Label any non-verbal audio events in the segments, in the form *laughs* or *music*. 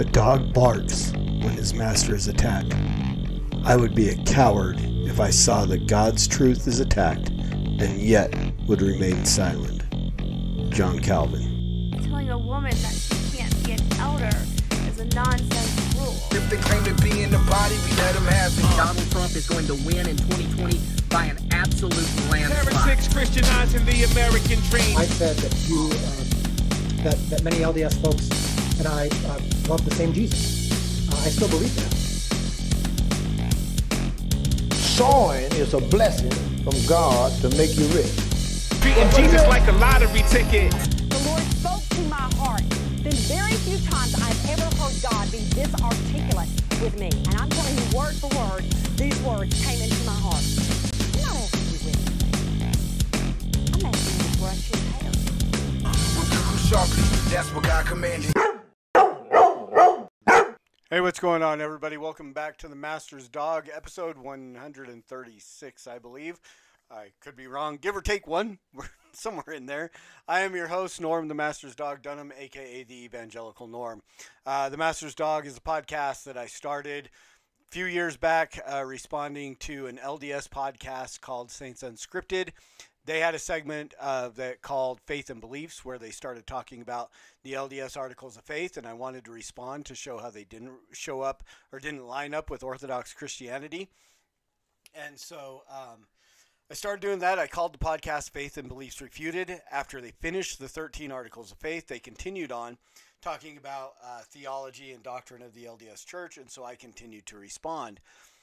A dog barks when his master is attacked. I would be a coward if I saw that God's truth is attacked and yet would remain silent. John Calvin. Telling a woman that she can't be an elder is a nonsense rule. If they claim to be in the body, we let them have it. Donald Trump is going to win in 2020 by an absolute landslide. Heretics Christianizing the American dream. I said that you, um, that, that many LDS folks and I uh, love the same Jesus. Uh, I still believe that. Sowing is a blessing from God to make you rich. Treating Jesus like a lottery ticket. The Lord spoke to my heart. Been very few times I've ever heard God be this articulate with me. And I'm telling you word for word, these words came into my heart. I'm not asking you with I'm asking you to brush your hair. We'll cook 'em sharply. That's what God commanded. Hey, what's going on, everybody? Welcome back to the Master's Dog, episode 136, I believe. I could be wrong, give or take one, *laughs* We're somewhere in there. I am your host, Norm, the Master's Dog Dunham, aka the Evangelical Norm. Uh, the Master's Dog is a podcast that I started a few years back, uh, responding to an LDS podcast called Saints Unscripted. They had a segment uh, that called Faith and Beliefs, where they started talking about the LDS Articles of Faith, and I wanted to respond to show how they didn't show up or didn't line up with Orthodox Christianity. And so um, I started doing that. I called the podcast Faith and Beliefs Refuted. After they finished the 13 Articles of Faith, they continued on talking about uh, theology and doctrine of the LDS Church, and so I continued to respond.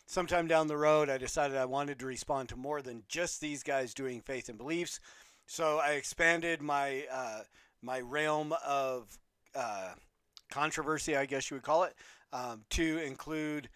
Sometime down the road, I decided I wanted to respond to more than just these guys doing faith and beliefs, so I expanded my uh, my realm of uh, controversy, I guess you would call it, um, to include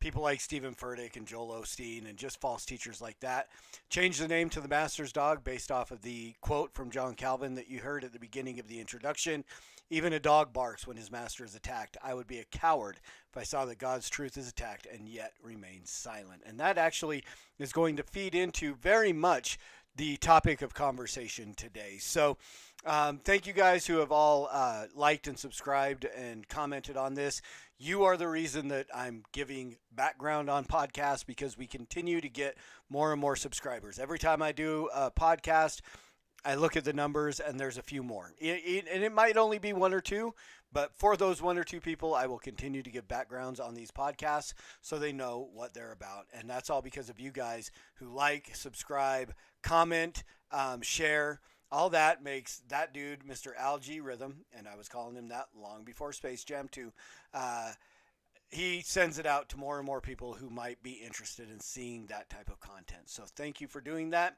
people like Steven Furtick and Joel Osteen and just false teachers like that. Changed the name to the Master's Dog based off of the quote from John Calvin that you heard at the beginning of the introduction. Even a dog barks when his master is attacked. I would be a coward if I saw that God's truth is attacked and yet remain silent. And that actually is going to feed into very much the topic of conversation today. So, um, thank you guys who have all uh, liked and subscribed and commented on this. You are the reason that I'm giving background on podcasts because we continue to get more and more subscribers. Every time I do a podcast, I look at the numbers and there's a few more. It, it, and it might only be one or two, but for those one or two people, I will continue to give backgrounds on these podcasts so they know what they're about. And that's all because of you guys who like, subscribe, comment, um, share. All that makes that dude, Mr. Algae Rhythm, and I was calling him that long before Space Jam 2. Uh, he sends it out to more and more people who might be interested in seeing that type of content. So thank you for doing that.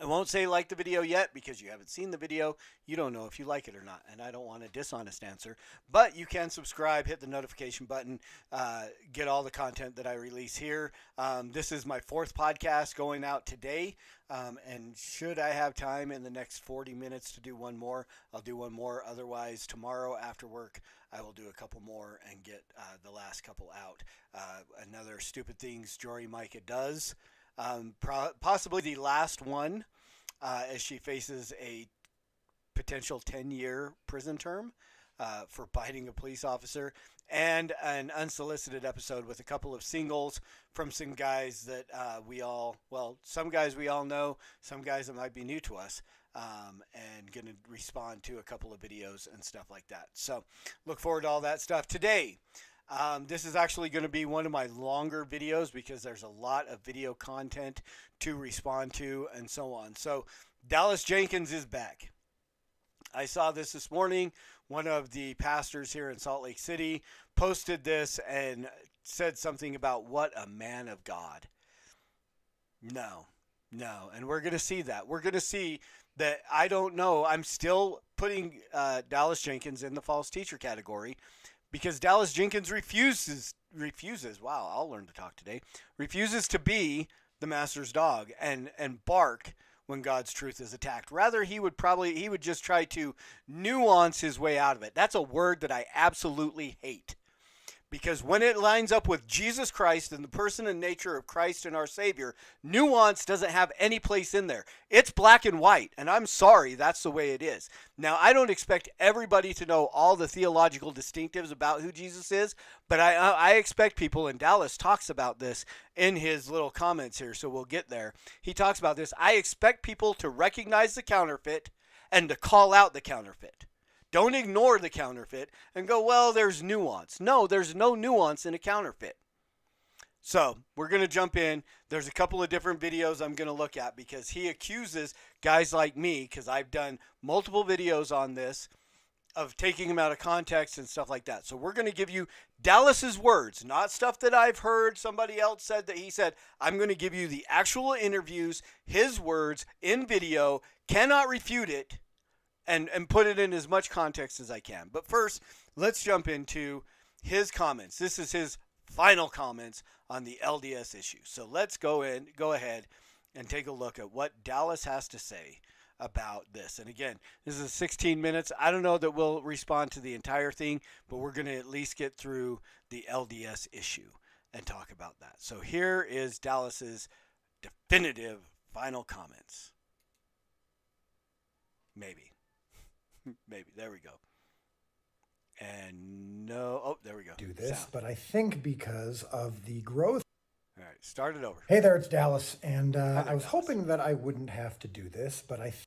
I won't say like the video yet because you haven't seen the video. You don't know if you like it or not, and I don't want a dishonest answer. But you can subscribe, hit the notification button, uh, get all the content that I release here. Um, this is my fourth podcast going out today, um, and should I have time in the next 40 minutes to do one more, I'll do one more. Otherwise, tomorrow after work, I will do a couple more and get uh, the last couple out. Uh, another stupid things Jory Micah does um, pro- possibly the last one uh, as she faces a potential 10 year prison term uh, for biting a police officer, and an unsolicited episode with a couple of singles from some guys that uh, we all, well, some guys we all know, some guys that might be new to us. Um, and going to respond to a couple of videos and stuff like that. So, look forward to all that stuff. Today, um, this is actually going to be one of my longer videos because there's a lot of video content to respond to and so on. So, Dallas Jenkins is back. I saw this this morning. One of the pastors here in Salt Lake City posted this and said something about what a man of God. No, no. And we're going to see that. We're going to see that I don't know. I'm still putting uh, Dallas Jenkins in the false teacher category because Dallas Jenkins refuses refuses. Wow, I'll learn to talk today. Refuses to be the master's dog and and bark when God's truth is attacked. Rather, he would probably he would just try to nuance his way out of it. That's a word that I absolutely hate Because when it lines up with Jesus Christ and the person and nature of Christ and our Savior, nuance doesn't have any place in there. It's black and white, and I'm sorry, that's the way it is. Now, I don't expect everybody to know all the theological distinctives about who Jesus is, but I, uh, I expect people, and Dallas talks about this in his little comments here, so we'll get there. He talks about this. I expect people to recognize the counterfeit and to call out the counterfeit. Don't ignore the counterfeit and go, well, there's nuance. No, there's no nuance in a counterfeit. So we're going to jump in. There's a couple of different videos I'm going to look at because he accuses guys like me, because I've done multiple videos on this, of taking them out of context and stuff like that. So we're going to give you Dallas's words, not stuff that I've heard somebody else said that he said. I'm going to give you the actual interviews, his words in video, cannot refute it and and put it in as much context as I can. But first, let's jump into his comments. This is his final comments on the LDS issue. So let's go in, go ahead, and take a look at what Dallas has to say about this. And again, this is 16 minutes. I don't know that we'll respond to the entire thing, but we're going to at least get through the LDS issue and talk about that. So here is Dallas's definitive final comments. Maybe. *laughs* Maybe. There we go. And no. Oh, there we go. do this, Sound. but I think because of the growth. All right, start it over. Hey there, it's Dallas, and uh, there, I was Dallas. hoping that I wouldn't have to do this, but I. Th-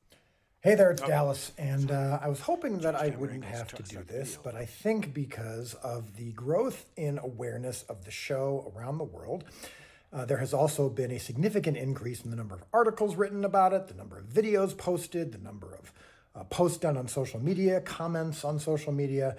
hey there, it's Oh, Dallas, and uh, I was hoping that I wouldn't have to do this, but I think because of the growth in awareness of the show around the world. Uh, there has also been a significant increase in the number of articles written about it, the number of videos posted, the number of uh, posts done on social media, comments on social media,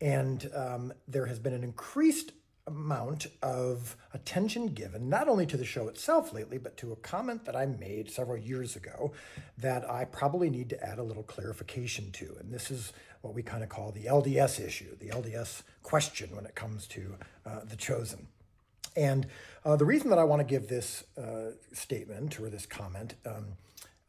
and um, there has been an increased amount of attention given not only to the show itself lately, but to a comment that I made several years ago that I probably need to add a little clarification to. And this is what we kind of call the LDS issue, the LDS question when it comes to uh, the chosen. And uh, the reason that I want to give this uh, statement or this comment um,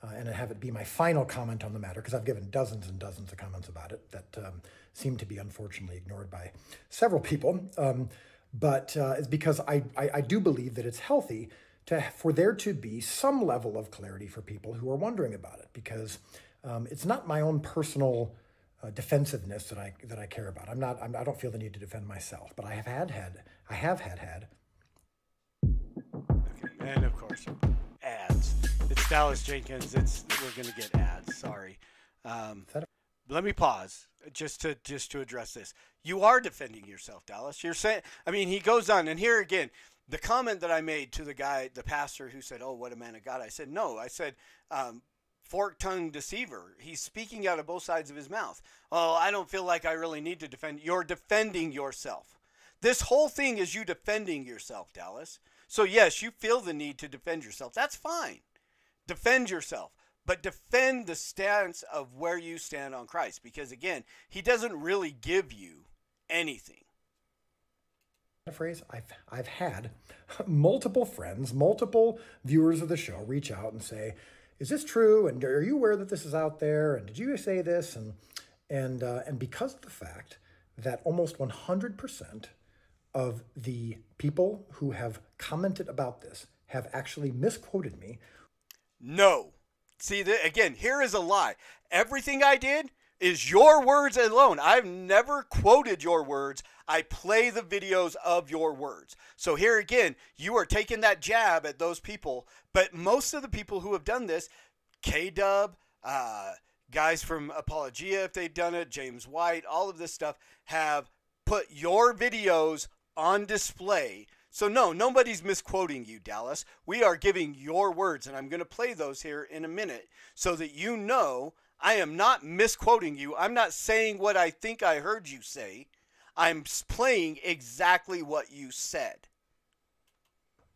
uh, and have it be my final comment on the matter, because I've given dozens and dozens of comments about it that um, seem to be unfortunately ignored by several people, um, but uh, is because I, I, I do believe that it's healthy to for there to be some level of clarity for people who are wondering about it, because um, it's not my own personal uh, defensiveness that I that I care about. I'm not. I'm, I don't feel the need to defend myself, but I have had had I have had had Okay, and of course. It's Dallas Jenkins. It's we're gonna get ads. Sorry. Um, let me pause just to just to address this. You are defending yourself, Dallas. You're saying. I mean, he goes on, and here again, the comment that I made to the guy, the pastor who said, "Oh, what a man of God." I said, "No." I said. Um, Fork-tongued deceiver. He's speaking out of both sides of his mouth. Oh, I don't feel like I really need to defend. You're defending yourself. This whole thing is you defending yourself, Dallas. So, yes, you feel the need to defend yourself. That's fine. Defend yourself, but defend the stance of where you stand on Christ because, again, he doesn't really give you anything. a phrase I've I've had *laughs* multiple friends, multiple viewers of the show reach out and say, "Is this true? And are you aware that this is out there? And did you say this?" And and uh, and because of the fact that almost 100% of the people who have commented about this have actually misquoted me, No. See, the, again, here is a lie. Everything I did is your words alone. I've never quoted your words. I play the videos of your words. So here again, you are taking that jab at those people. But most of the people who have done this, K Dub, uh, guys from Apologia, if they've done it, James White, all of this stuff, have put your videos on display. So, no, nobody's misquoting you, Dallas. We are giving your words, and I'm going to play those here in a minute so that you know I am not misquoting you. I'm not saying what I think I heard you say. I'm playing exactly what you said.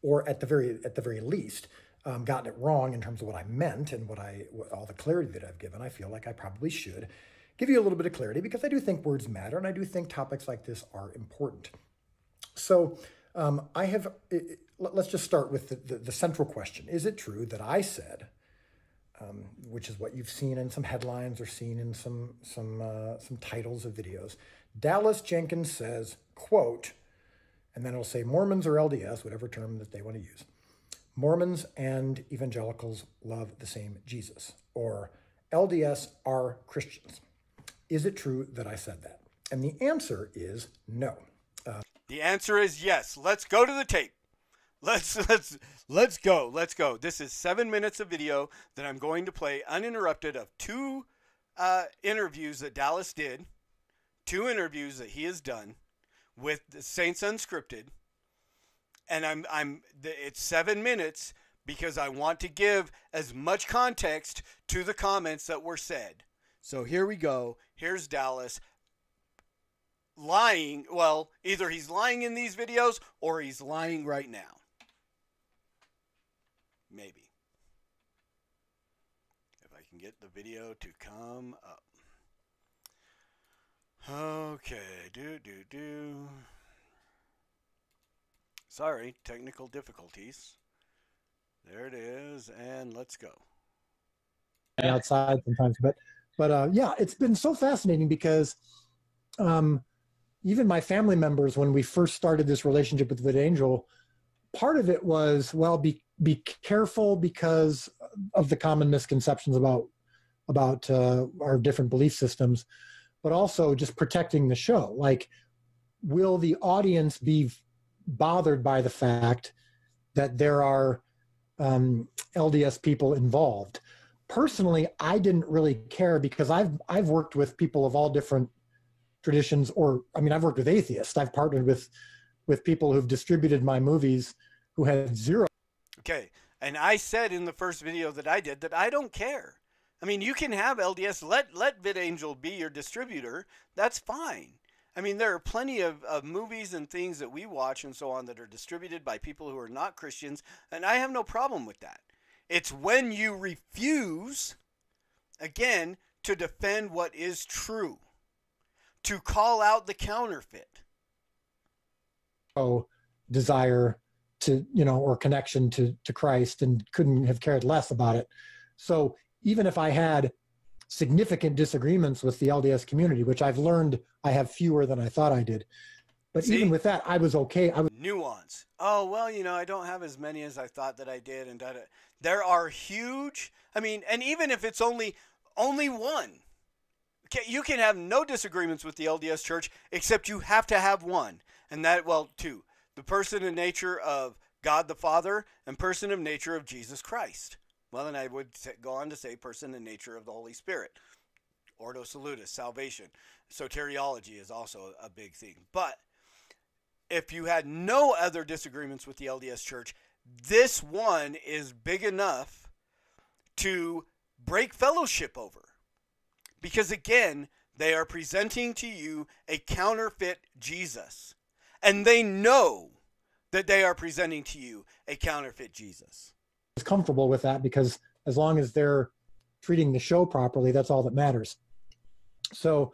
or at the very at the very least, um, gotten it wrong in terms of what I meant and what I what, all the clarity that I've given. I feel like I probably should give you a little bit of clarity because I do think words matter and I do think topics like this are important. So um, I have. i- i- let- Let's just start with the, the, the central question: Is it true that I said, um, which is what you've seen in some headlines or seen in some some uh, some titles of videos? Dallas Jenkins says, "quote and then it'll say Mormons or LDS, whatever term that they want to use. Mormons and evangelicals love the same Jesus, or LDS are Christians. Is it true that I said that? And the answer is no. The answer is yes. Let's go to the tape. Let's *laughs* let's let's go. Let's go. This is seven minutes of video that I'm going to play uninterrupted of two uh, interviews that Dallas did, two interviews that he has done with the Saints Unscripted, and I'm I'm it's seven minutes because I want to give as much context to the comments that were said. So here we go. Here's Dallas lying. Well, either he's lying in these videos or he's lying right now. Maybe. If I can get the video to come up. Okay, do do do. Sorry, technical difficulties. There it is, and let's go. outside sometimes. But but uh, yeah, it's been so fascinating because um, even my family members, when we first started this relationship with VidAngel, part of it was well, be be careful because of the common misconceptions about about uh, our different belief systems, but also just protecting the show. Like, will the audience be bothered by the fact that there are um, LDS people involved? personally i didn't really care because i've i've worked with people of all different traditions or i mean i've worked with atheists i've partnered with with people who've distributed my movies who had zero Okay. And I said in the first video that I did that I don't care. I mean, you can have LDS. Let let VidAngel be your distributor. That's fine. I mean, there are plenty of, of movies and things that we watch and so on that are distributed by people who are not Christians, and I have no problem with that. It's when you refuse, again, to defend what is true, to call out the counterfeit. Oh, desire to you know or connection to to christ and couldn't have cared less about it so even if i had significant disagreements with the lds community which i've learned i have fewer than i thought i did but See? even with that i was okay i was nuance. Oh well, you know, I don't have as many as I thought that I did, and da, da. there are huge. I mean, and even if it's only only one, you can have no disagreements with the LDS Church, except you have to have one, and that well, two: the person and nature of God the Father, and person of nature of Jesus Christ. Well, and I would go on to say person and nature of the Holy Spirit. Ordo Salutis, salvation. Soteriology is also a big thing, but if you had no other disagreements with the LDS Church, this one is big enough to break fellowship over. Because again, they are presenting to you a counterfeit Jesus. And they know that they are presenting to you a counterfeit Jesus. comfortable with that because as long as they're treating the show properly that's all that matters so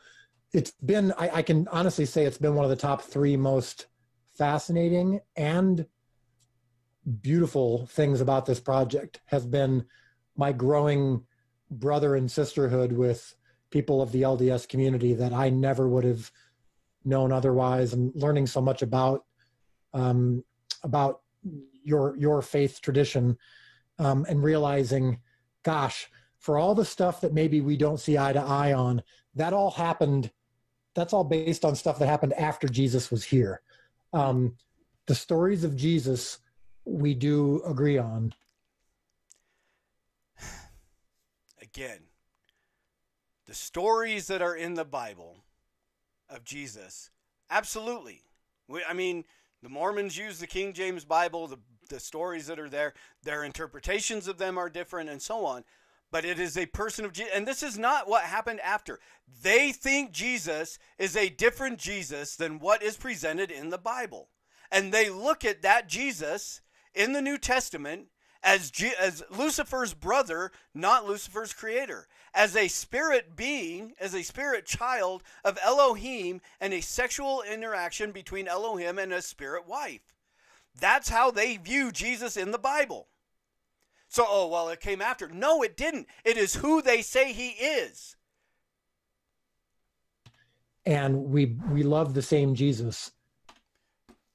it's been I, I can honestly say it's been one of the top three most fascinating and beautiful things about this project has been my growing brother and sisterhood with people of the LDS community that I never would have known otherwise and learning so much about um, about your your faith tradition um, and realizing gosh for all the stuff that maybe we don't see eye to eye on that all happened that's all based on stuff that happened after Jesus was here um, the stories of Jesus we do agree on. *sighs* Again, the stories that are in the Bible of Jesus, absolutely. We, I mean, the Mormons use the King James Bible, the, the stories that are there, their interpretations of them are different, and so on. But it is a person of Jesus. And this is not what happened after. They think Jesus is a different Jesus than what is presented in the Bible. And they look at that Jesus in the New Testament as, G- as Lucifer's brother, not Lucifer's creator, as a spirit being, as a spirit child of Elohim, and a sexual interaction between Elohim and a spirit wife. That's how they view Jesus in the Bible. So, oh, well, it came after. No, it didn't. It is who they say he is. And we we love the same Jesus.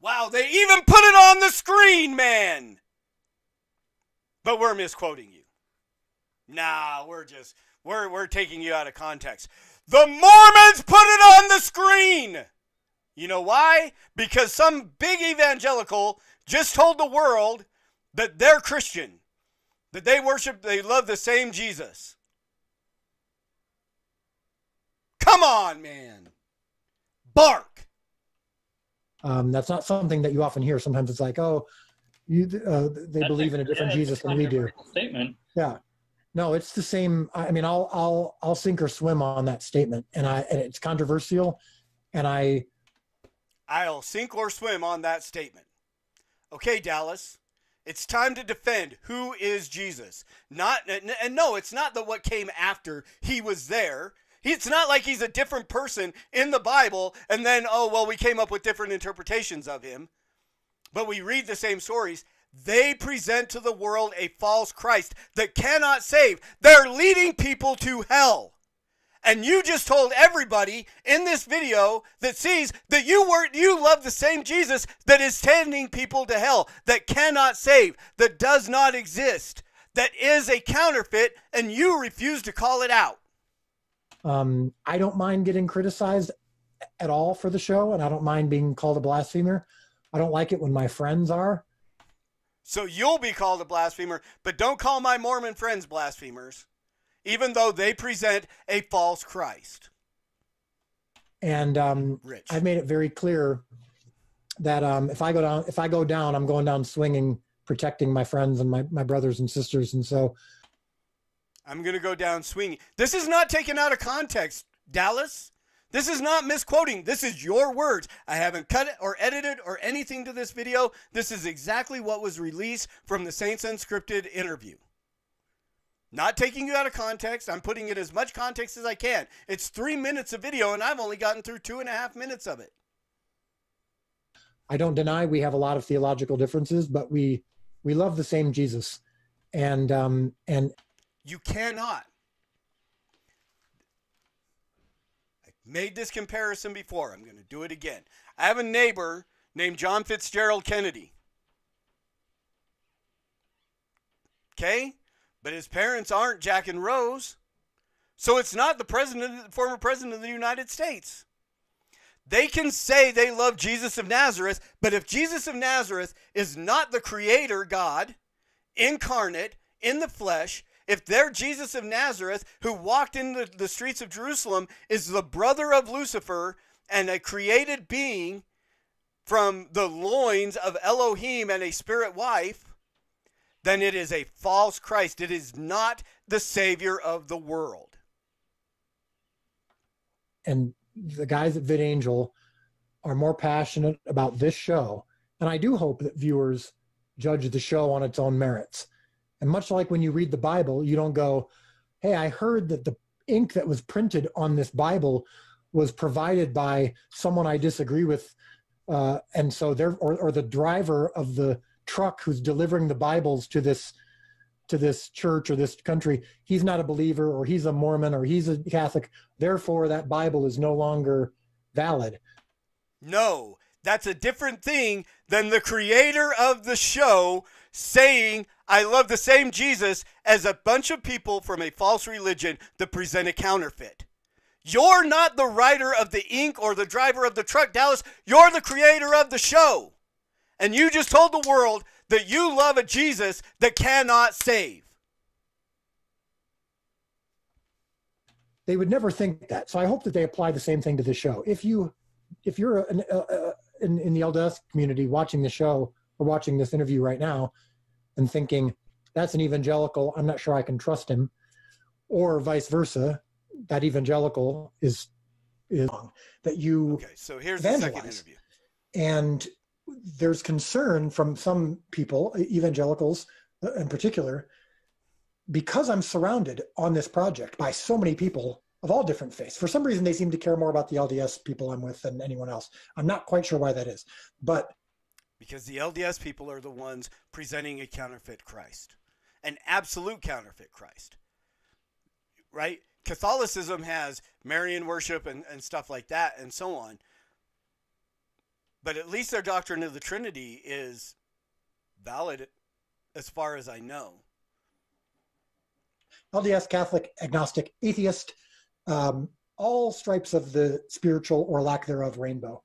Wow, they even put it on the screen, man. But we're misquoting you. Nah, we're just we're we're taking you out of context. The Mormons put it on the screen. You know why? Because some big evangelical just told the world that they're Christian, that they worship, they love the same Jesus. Come on, man. Bark. Um, that's not something that you often hear. Sometimes it's like, oh, you, uh, they That's believe in a different yeah, Jesus than we do. Statement. Yeah. No, it's the same. I I mean, I'll I'll I'll sink or swim on that statement, and I and it's controversial, and I I'll sink or swim on that statement. Okay, Dallas. It's time to defend who is Jesus. Not and and no, it's not the what came after he was there. It's not like he's a different person in the Bible and then oh well we came up with different interpretations of him. But we read the same stories. They present to the world a false Christ that cannot save. They're leading people to hell. And you just told everybody in this video that sees that you were you love the same Jesus that is sending people to hell, that cannot save, that does not exist, that is a counterfeit, and you refuse to call it out. um, I don't mind getting criticized at all for the show, and I don't mind being called a blasphemer. I don't like it when my friends are. So you'll be called a blasphemer, but don't call my Mormon friends blasphemers, even though they present a false Christ. and um, Rich. I've made it very clear that um, if I go down, if I go down, I'm going down swinging, protecting my friends and my, my brothers and sisters. And so, I'm going to go down swinging. This is not taken out of context, Dallas. This is not misquoting. This is your words. I haven't cut it or edited or anything to this video. This is exactly what was released from the Saints Unscripted interview. Not taking you out of context. I'm putting it as much context as I can. It's three minutes of video, and I've only gotten through two and a half minutes of it. I don't deny we have a lot of theological differences, but we we love the same Jesus, and um, and You cannot. Made this comparison before. I'm going to do it again. I have a neighbor named John Fitzgerald Kennedy. Okay? But his parents aren't Jack and Rose. So it's not the president, former president of the United States. They can say they love Jesus of Nazareth, but if Jesus of Nazareth is not the creator God, incarnate, in the flesh, if their Jesus of Nazareth, who walked in the, the streets of Jerusalem, is the brother of Lucifer and a created being from the loins of Elohim and a spirit wife, then it is a false Christ. It is not the Savior of the world. and the guys at VidAngel are more passionate about this show, and I do hope that viewers judge the show on its own merits. And much like when you read the Bible, you don't go, "Hey, I heard that the ink that was printed on this Bible was provided by someone I disagree with, uh, and so there, or, or the driver of the truck who's delivering the Bibles to this." to this church or this country he's not a believer or he's a mormon or he's a catholic therefore that bible is no longer valid No, that's a different thing than the creator of the show saying, I love the same Jesus as a bunch of people from a false religion that present a counterfeit. You're not the writer of the ink or the driver of the truck, Dallas. You're the creator of the show. And you just told the world that you love a Jesus that cannot save. they would never think that so i hope that they apply the same thing to the show if you if you're an, uh, uh, in, in the lds community watching the show or watching this interview right now and thinking that's an evangelical i'm not sure i can trust him or vice versa that evangelical is is wrong, that you Okay, so here's the second interview. and there's concern from some people evangelicals uh, in particular because i'm surrounded on this project by so many people of all different faiths for some reason they seem to care more about the lds people i'm with than anyone else i'm not quite sure why that is but Because the LDS people are the ones presenting a counterfeit Christ, an absolute counterfeit Christ. Right? Catholicism has Marian worship and, and stuff like that and so on. but at least their doctrine of the Trinity is valid as far as I know. LDS, Catholic, agnostic, atheist, um, all stripes of the spiritual or lack thereof rainbow.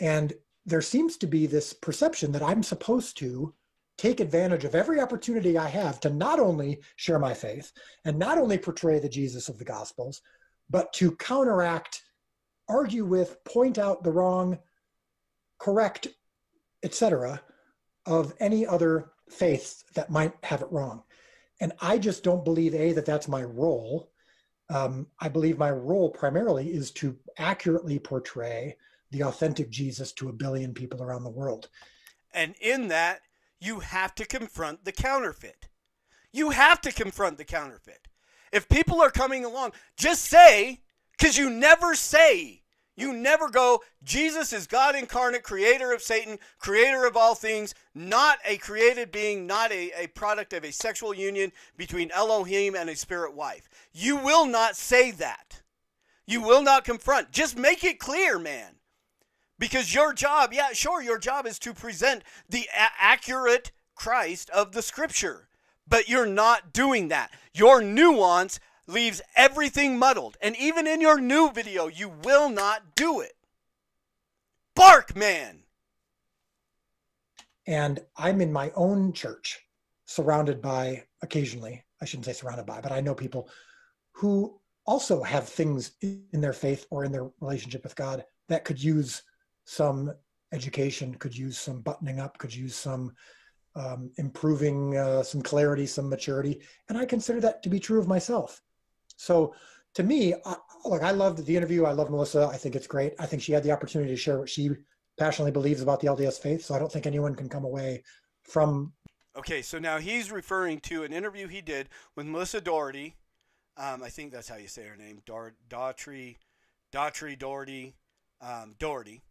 And there seems to be this perception that I'm supposed to take advantage of every opportunity I have to not only share my faith and not only portray the Jesus of the Gospels, but to counteract, argue with, point out the wrong, correct, etc., of any other faiths that might have it wrong. And I just don't believe, A, that that's my role. Um, I believe my role primarily is to accurately portray the authentic Jesus to a billion people around the world. And in that, you have to confront the counterfeit. You have to confront the counterfeit. If people are coming along, just say, because you never say, you never go, Jesus is God incarnate, creator of Satan, creator of all things, not a created being, not a, a product of a sexual union between Elohim and a spirit wife. You will not say that. You will not confront. Just make it clear, man. Because your job, yeah, sure, your job is to present the accurate Christ of the scripture. But you're not doing that. Your nuance leaves everything muddled. And even in your new video, you will not do it. Bark, man. And I'm in my own church, surrounded by occasionally, I shouldn't say surrounded by, but I know people who also have things in their faith or in their relationship with God that could use some education, could use some buttoning up, could use some um, improving, uh, some clarity, some maturity. And I consider that to be true of myself. So to me, I, look, I loved the interview. I love Melissa. I think it's great. I think she had the opportunity to share what she passionately believes about the LDS faith. So I don't think anyone can come away from. Okay, so now he's referring to an interview he did with Melissa Dougherty. Um, I think that's how you say her name, Dor- Daughtry, Daughtry Dougherty, um, Dougherty,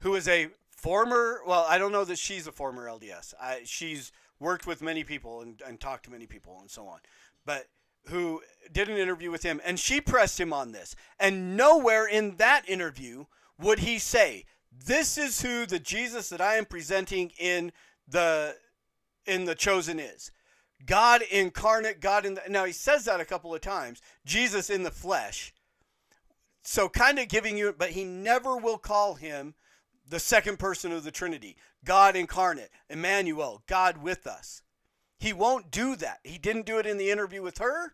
who is a former. Well, I don't know that she's a former LDS. I, she's worked with many people and, and talked to many people and so on, but who did an interview with him, and she pressed him on this. And nowhere in that interview would he say, "This is who the Jesus that I am presenting in the in the chosen is." God incarnate, God in the. Now he says that a couple of times. Jesus in the flesh. So kind of giving you, but he never will call him the second person of the Trinity, God incarnate, Emmanuel, God with us. He won't do that. He didn't do it in the interview with her.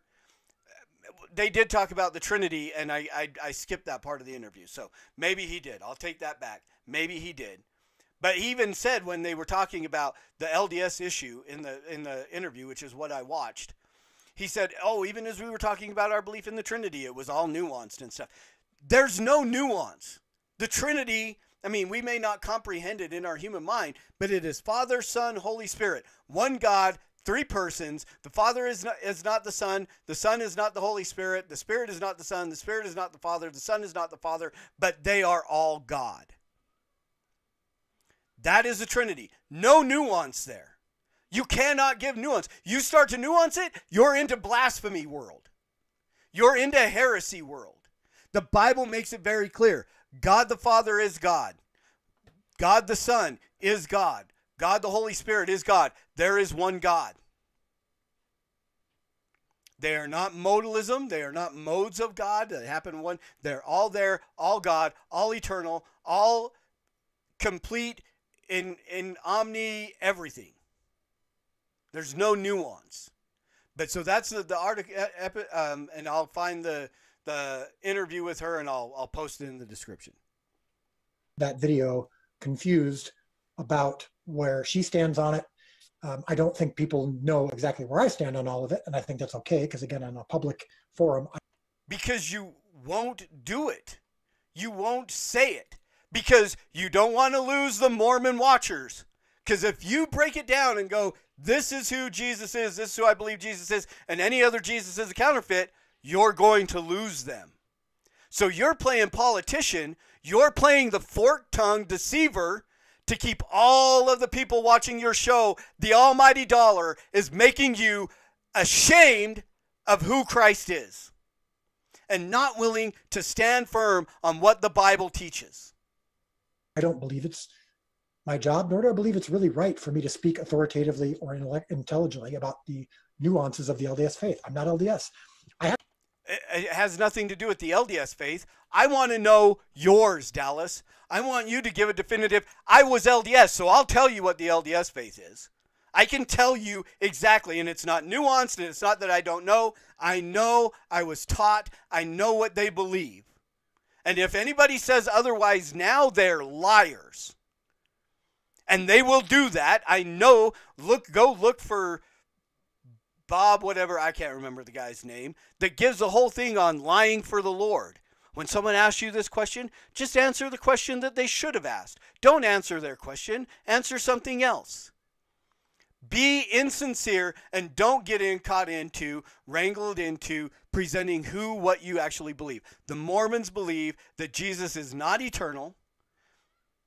They did talk about the Trinity, and I, I, I skipped that part of the interview. So maybe he did. I'll take that back. Maybe he did. But he even said when they were talking about the LDS issue in the in the interview, which is what I watched, he said, "Oh, even as we were talking about our belief in the Trinity, it was all nuanced and stuff. There's no nuance. The Trinity I mean, we may not comprehend it in our human mind, but it is Father, Son, Holy Spirit, one God, three persons. The Father is not, is not the Son, the Son is not the Holy Spirit, the Spirit is not the Son, the Spirit is not the Father, the Son is not the Father, but they are all God. That is the Trinity. No nuance there. You cannot give nuance. You start to nuance it, you're into blasphemy world. You're into heresy world. The Bible makes it very clear. God the Father is God. God the Son is God. God the Holy Spirit is God. There is one God. They are not modalism. They are not modes of God that happen one. They're all there, all God, all eternal, all complete in in omni everything. There's no nuance. But so that's the, the article, um, and I'll find the the interview with her and I'll I'll post it in the description. That video confused about where she stands on it. Um, I don't think people know exactly where I stand on all of it, and I think that's okay because again, on a public forum, I- because you won't do it, you won't say it because you don't want to lose the Mormon watchers. Because if you break it down and go, "This is who Jesus is. This is who I believe Jesus is," and any other Jesus is a counterfeit, you're going to lose them. So you're playing politician, you're playing the fork tongued deceiver to keep all of the people watching your show. The almighty dollar is making you ashamed of who Christ is and not willing to stand firm on what the Bible teaches. I don't believe it's my job, nor do I believe it's really right for me to speak authoritatively or intelligently about the nuances of the LDS faith. I'm not LDS. It, it has nothing to do with the LDS faith. I want to know yours, Dallas. I want you to give a definitive. I was LDS, so I'll tell you what the LDS faith is. I can tell you exactly, and it's not nuanced, and it's not that I don't know. I know I was taught, I know what they believe. And if anybody says otherwise now, they're liars. And they will do that. I know. Look, go look for Bob, whatever, I can't remember the guy's name, that gives the whole thing on lying for the Lord. When someone asks you this question, just answer the question that they should have asked. Don't answer their question, answer something else. Be insincere and don't get in caught into, wrangled into presenting who, what you actually believe. The Mormons believe that Jesus is not eternal.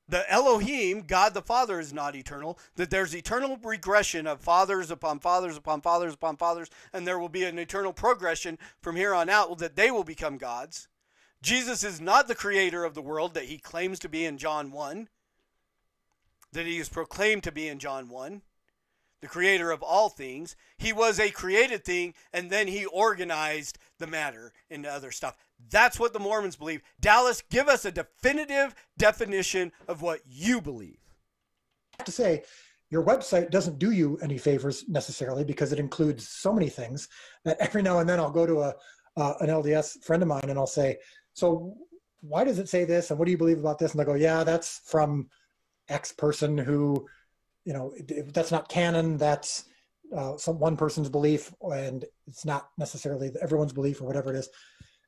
The Elohim, God the Father, is not eternal. That there's eternal regression of fathers upon fathers upon fathers upon fathers, and there will be an eternal progression from here on out that they will become gods. Jesus is not the creator of the world that he claims to be in John 1, that he is proclaimed to be in John 1 the creator of all things. He was a created thing, and then he organized the matter into other stuff. That's what the Mormons believe. Dallas, give us a definitive definition of what you believe. I have to say, your website doesn't do you any favors necessarily because it includes so many things that every now and then I'll go to a uh, an LDS friend of mine and I'll say, "So, why does it say this? And what do you believe about this?" And they go, "Yeah, that's from X person who." You know that's not canon that's uh, some one person's belief and it's not necessarily everyone's belief or whatever it is.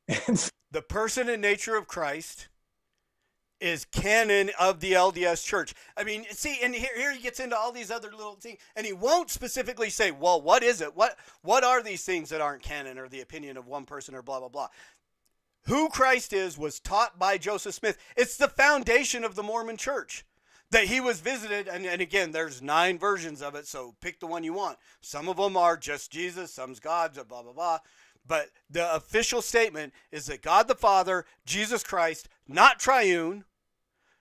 *laughs* And the person and nature of christ is canon of the lds church. I mean see and here, here he gets into all these other little things and he won't specifically say well what is it? What what are these things that aren't canon or the opinion of one person or blah blah blah? Who christ is was taught by joseph smith. It's the foundation of the mormon church that he was visited and, and again there's nine versions of it so pick the one you want some of them are just jesus some's god blah blah blah but the official statement is that god the father jesus christ not triune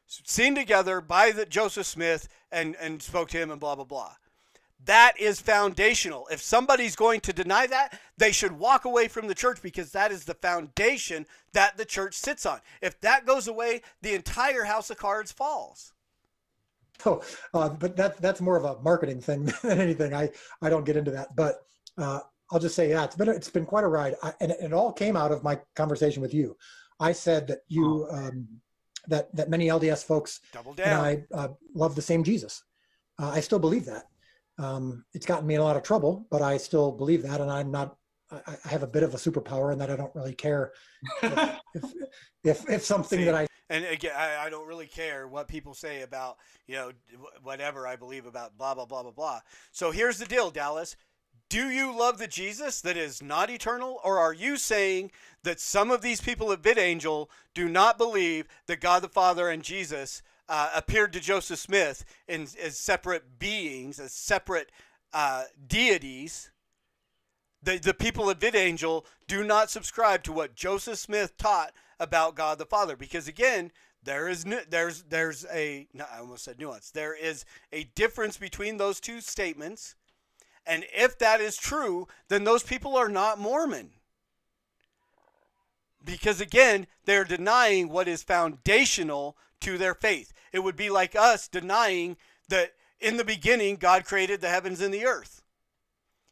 seen together by the joseph smith and and spoke to him and blah blah blah that is foundational. If somebody's going to deny that, they should walk away from the church because that is the foundation that the church sits on. If that goes away, the entire house of cards falls. *laughs* So, uh, but that that's more of a marketing thing *laughs* than anything. I I don't get into that, but uh, I'll just say, yeah, it's been it's been quite a ride, I, and it all came out of my conversation with you. I said that you um, that that many LDS folks and I uh, love the same Jesus. Uh, I still believe that. Um, it's gotten me in a lot of trouble, but I still believe that, and I'm not. I, have a bit of a superpower in that I don't really care *laughs* if, if, if, if something See, that I and again, I, I, don't really care what people say about, you know, whatever I believe about blah, blah, blah, blah, blah. So here's the deal, Dallas. Do you love the Jesus that is not eternal? Or are you saying that some of these people at VidAngel do not believe that God the Father and Jesus uh, appeared to Joseph Smith in, as separate beings, as separate uh, deities? The, the people at VidAngel do not subscribe to what Joseph Smith taught about God the Father. Because again there is there's there's a no, I almost said nuance. There is a difference between those two statements. And if that is true then those people are not Mormon. Because again they're denying what is foundational to their faith. It would be like us denying that in the beginning God created the heavens and the earth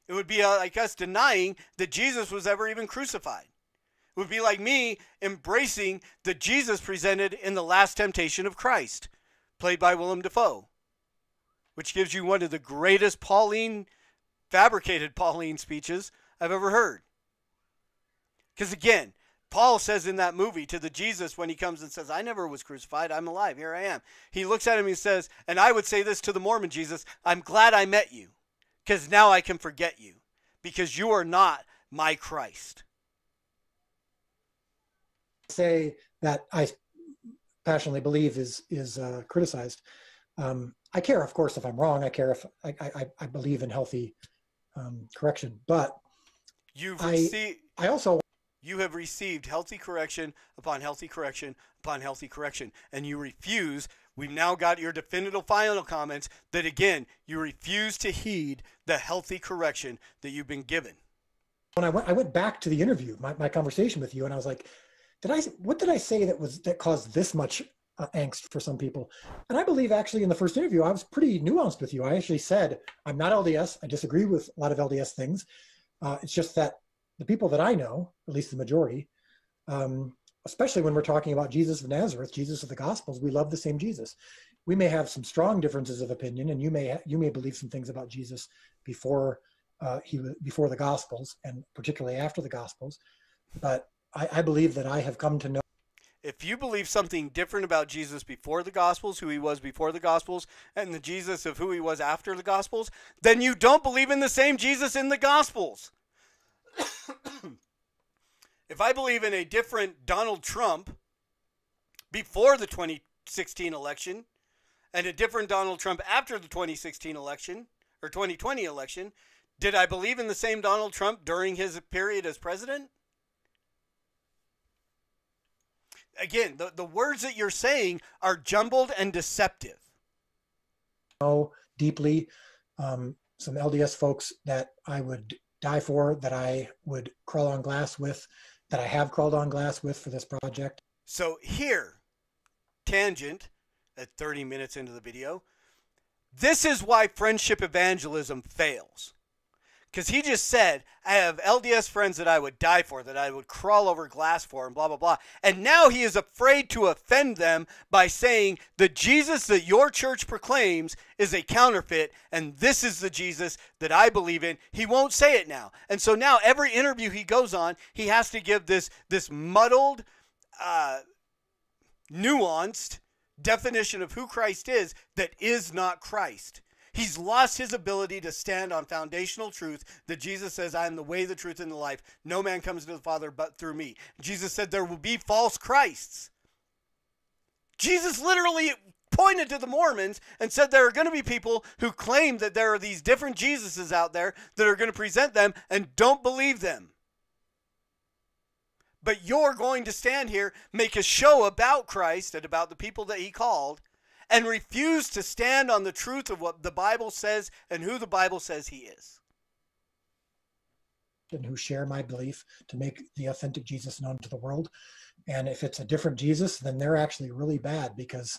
it would be uh, like us denying that Jesus was ever even crucified It would be like me embracing the Jesus presented in The Last Temptation of Christ, played by Willem Dafoe, which gives you one of the greatest Pauline, fabricated Pauline speeches I've ever heard. Because again, Paul says in that movie to the Jesus when he comes and says, I never was crucified, I'm alive, here I am. He looks at him and says, and I would say this to the Mormon Jesus, I'm glad I met you, because now I can forget you, because you are not my Christ say that I passionately believe is is uh, criticized. Um, I care, of course, if I'm wrong. I care if I I, I believe in healthy um, correction, but you've I, received. I also you have received healthy correction upon healthy correction upon healthy correction, and you refuse. We've now got your definitive final comments that again, you refuse to heed the healthy correction that you've been given. When I went, I went back to the interview, my, my conversation with you, and I was like, did I, what did I say that was, that caused this much uh, angst for some people? And I believe actually in the first interview, I was pretty nuanced with you. I actually said, I'm not LDS. I disagree with a lot of LDS things. Uh, it's just that the people that I know, at least the majority, um, especially when we're talking about Jesus of Nazareth, Jesus of the Gospels, we love the same Jesus. We may have some strong differences of opinion, and you may you may believe some things about Jesus before uh, he before the Gospels, and particularly after the Gospels. But I, I believe that I have come to know. If you believe something different about Jesus before the Gospels, who he was before the Gospels, and the Jesus of who he was after the Gospels, then you don't believe in the same Jesus in the Gospels. If I believe in a different Donald Trump before the 2016 election and a different Donald Trump after the 2016 election or 2020 election, did I believe in the same Donald Trump during his period as president? Again, the, the words that you're saying are jumbled and deceptive. Know deeply um, some LDS folks that I would die for, that I would crawl on glass with, that I have crawled on glass with for this project. So here, tangent at 30 minutes into the video, this is why friendship evangelism fails. Because he just said, I have LDS friends that I would die for, that I would crawl over glass for, and blah, blah, blah. And now he is afraid to offend them by saying, the Jesus that your church proclaims is a counterfeit, and this is the Jesus that I believe in. He won't say it now. And so now every interview he goes on, he has to give this, this muddled, uh, nuanced definition of who Christ is that is not Christ. He's lost his ability to stand on foundational truth that Jesus says, I am the way, the truth, and the life. No man comes to the Father but through me. Jesus said there will be false Christs. Jesus literally pointed to the Mormons and said there are going to be people who claim that there are these different Jesuses out there that are going to present them and don't believe them. But you're going to stand here, make a show about Christ and about the people that he called, and refuse to stand on the truth of what the Bible says and who the Bible says he is. And who share my belief to make the authentic Jesus known to the world. And if it's a different Jesus, then they're actually really bad because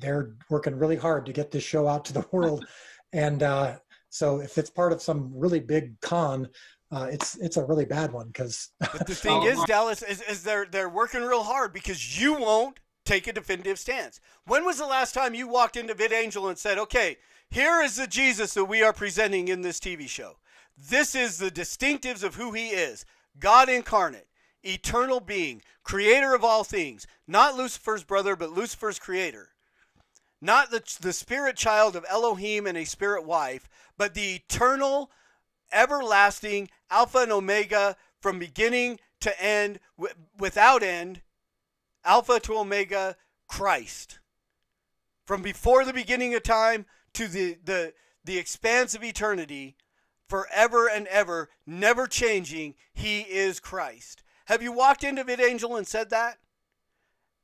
they're working really hard to get this show out to the *laughs* world. and uh, so if it's part of some really big con, uh, it's it's a really bad one because. the *laughs* thing is, Dallas, is, is they're they're working real hard because you won't take a definitive stance. When was the last time you walked into VidAngel and said, okay, here is the Jesus that we are presenting in this TV show? This is the distinctives of who he is God incarnate, eternal being, creator of all things, not Lucifer's brother, but Lucifer's creator. Not the, the spirit child of Elohim and a spirit wife, but the eternal, everlasting Alpha and Omega from beginning to end, without end, Alpha to Omega, Christ. From before the beginning of time to the, the, the expanse of eternity, forever and ever, never changing, He is Christ. Have you walked into VidAngel and said that?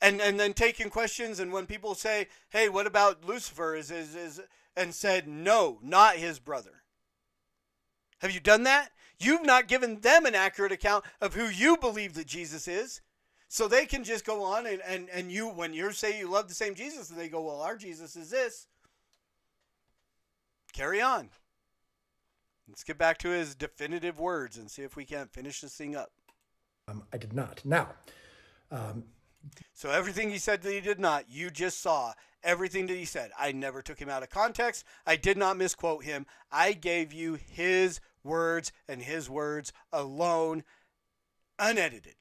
And, and then taken questions, and when people say, hey, what about Lucifer? Is, is, is, and said, no, not his brother. Have you done that? You've not given them an accurate account of who you believe that Jesus is. So they can just go on and, and, and you, when you say you love the same Jesus, and they go, well, our Jesus is this. Carry on. Let's get back to his definitive words and see if we can't finish this thing up. Um, I did not. Now, um, so everything he said that he did not, you just saw everything that he said. I never took him out of context. I did not misquote him. I gave you his words and his words alone, unedited.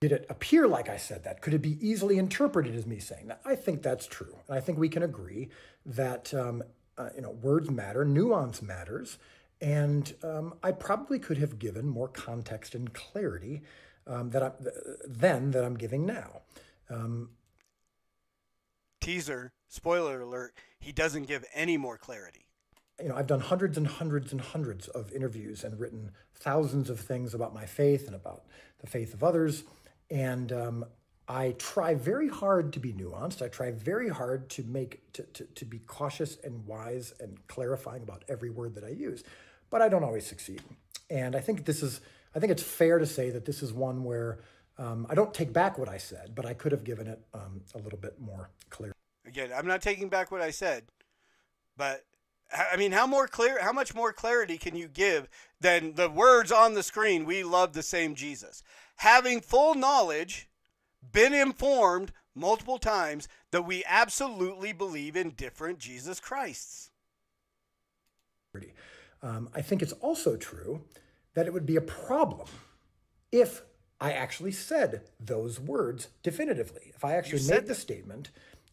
Did it appear like I said that? Could it be easily interpreted as me saying that? I think that's true. And I think we can agree that um, uh, you know words matter, nuance matters, and um, I probably could have given more context and clarity um, that I, then that I'm giving now. Um, Teaser, spoiler alert, he doesn't give any more clarity. you know, I've done hundreds and hundreds and hundreds of interviews and written thousands of things about my faith and about the faith of others. And um, I try very hard to be nuanced. I try very hard to make to, to, to be cautious and wise and clarifying about every word that I use, but I don't always succeed. And I think this is I think it's fair to say that this is one where um, I don't take back what I said, but I could have given it um, a little bit more clear. Again, I'm not taking back what I said, but I mean, how more clear, how much more clarity can you give than the words on the screen? We love the same Jesus. Having full knowledge, been informed multiple times that we absolutely believe in different Jesus Christs. Um, I think it's also true that it would be a problem if I actually said those words definitively. If I actually made the statement,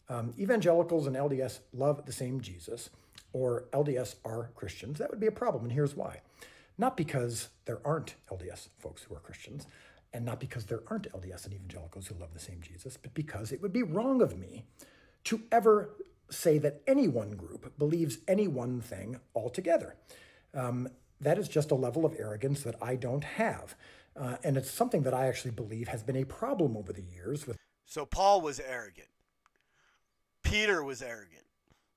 um, evangelicals and LDS love the same Jesus, or LDS are Christians, that would be a problem. And here's why. Not because there aren't LDS folks who are Christians, and not because there aren't LDS and evangelicals who love the same Jesus, but because it would be wrong of me to ever say that any one group believes any one thing altogether. Um, that is just a level of arrogance that I don't have. Uh, and it's something that I actually believe has been a problem over the years with. So Paul was arrogant. Peter was arrogant.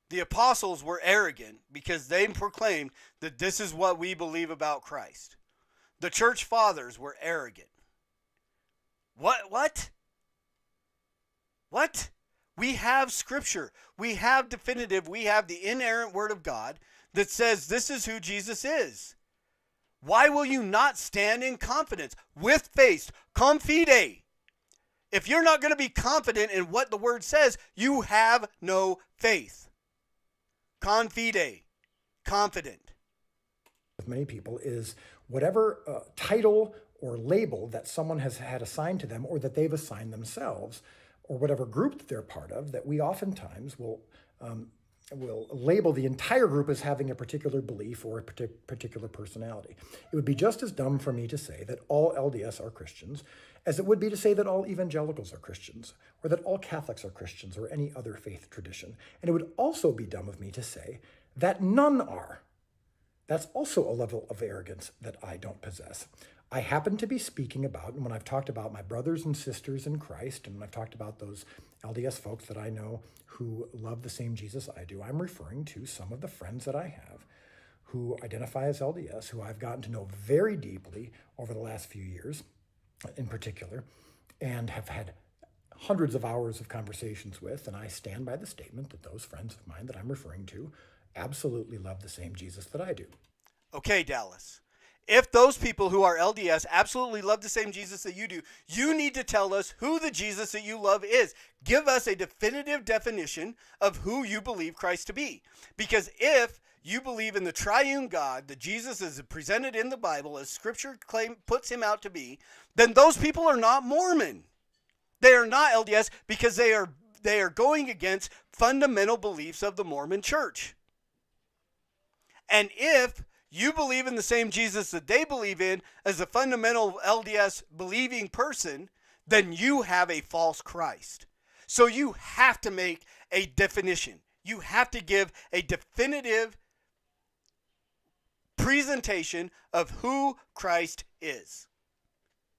The apostles were arrogant because they proclaimed that this is what we believe about Christ. The church fathers were arrogant. What? What? What? We have scripture. We have definitive. We have the inerrant word of God that says this is who Jesus is. Why will you not stand in confidence with faith? Confide. If you're not going to be confident in what the word says, you have no faith. Confide. Confident. With many people is whatever uh, title or label that someone has had assigned to them or that they've assigned themselves or whatever group that they're part of that we oftentimes will um, will label the entire group as having a particular belief or a partic- particular personality. It would be just as dumb for me to say that all LDS are Christians as it would be to say that all evangelicals are Christians or that all Catholics are Christians or any other faith tradition. And it would also be dumb of me to say that none are. That's also a level of arrogance that I don't possess. I happen to be speaking about, and when I've talked about my brothers and sisters in Christ, and when I've talked about those LDS folks that I know who love the same Jesus I do, I'm referring to some of the friends that I have who identify as LDS, who I've gotten to know very deeply over the last few years in particular, and have had hundreds of hours of conversations with. And I stand by the statement that those friends of mine that I'm referring to absolutely love the same Jesus that I do. Okay, Dallas. If those people who are LDS absolutely love the same Jesus that you do, you need to tell us who the Jesus that you love is. Give us a definitive definition of who you believe Christ to be. Because if you believe in the triune God, that Jesus is presented in the Bible as scripture claim puts him out to be, then those people are not Mormon. They are not LDS because they are they are going against fundamental beliefs of the Mormon church. And if you believe in the same Jesus that they believe in as a fundamental LDS believing person, then you have a false Christ. So you have to make a definition. You have to give a definitive presentation of who Christ is.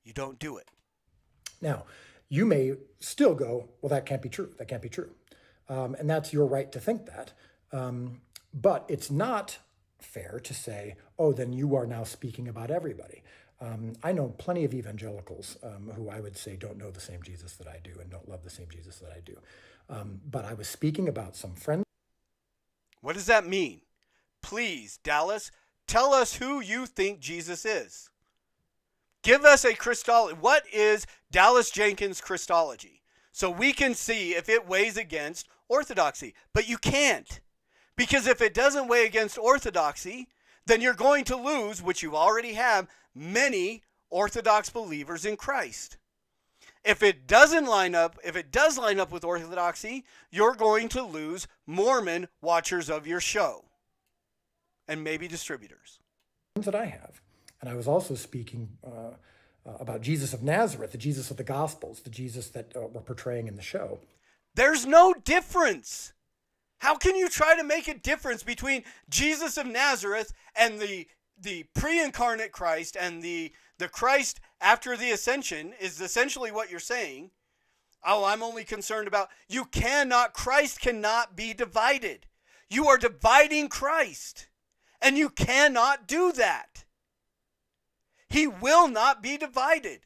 You don't do it. Now, you may still go, well, that can't be true. That can't be true. Um, and that's your right to think that. Um, but it's not fair to say, oh, then you are now speaking about everybody. Um, I know plenty of evangelicals um, who I would say don't know the same Jesus that I do and don't love the same Jesus that I do. Um, but I was speaking about some friends. What does that mean? Please, Dallas, tell us who you think Jesus is. Give us a Christology. What is Dallas Jenkins Christology? So we can see if it weighs against orthodoxy. But you can't. Because if it doesn't weigh against orthodoxy, then you're going to lose, which you already have, many orthodox believers in Christ. If it doesn't line up, if it does line up with orthodoxy, you're going to lose Mormon watchers of your show and maybe distributors. That I have. And I was also speaking uh, uh, about Jesus of Nazareth, the Jesus of the Gospels, the Jesus that uh, we're portraying in the show. There's no difference. How can you try to make a difference between Jesus of Nazareth and the the pre-incarnate Christ and the the Christ after the ascension is essentially what you're saying. Oh, I'm only concerned about you cannot Christ cannot be divided. You are dividing Christ. And you cannot do that. He will not be divided.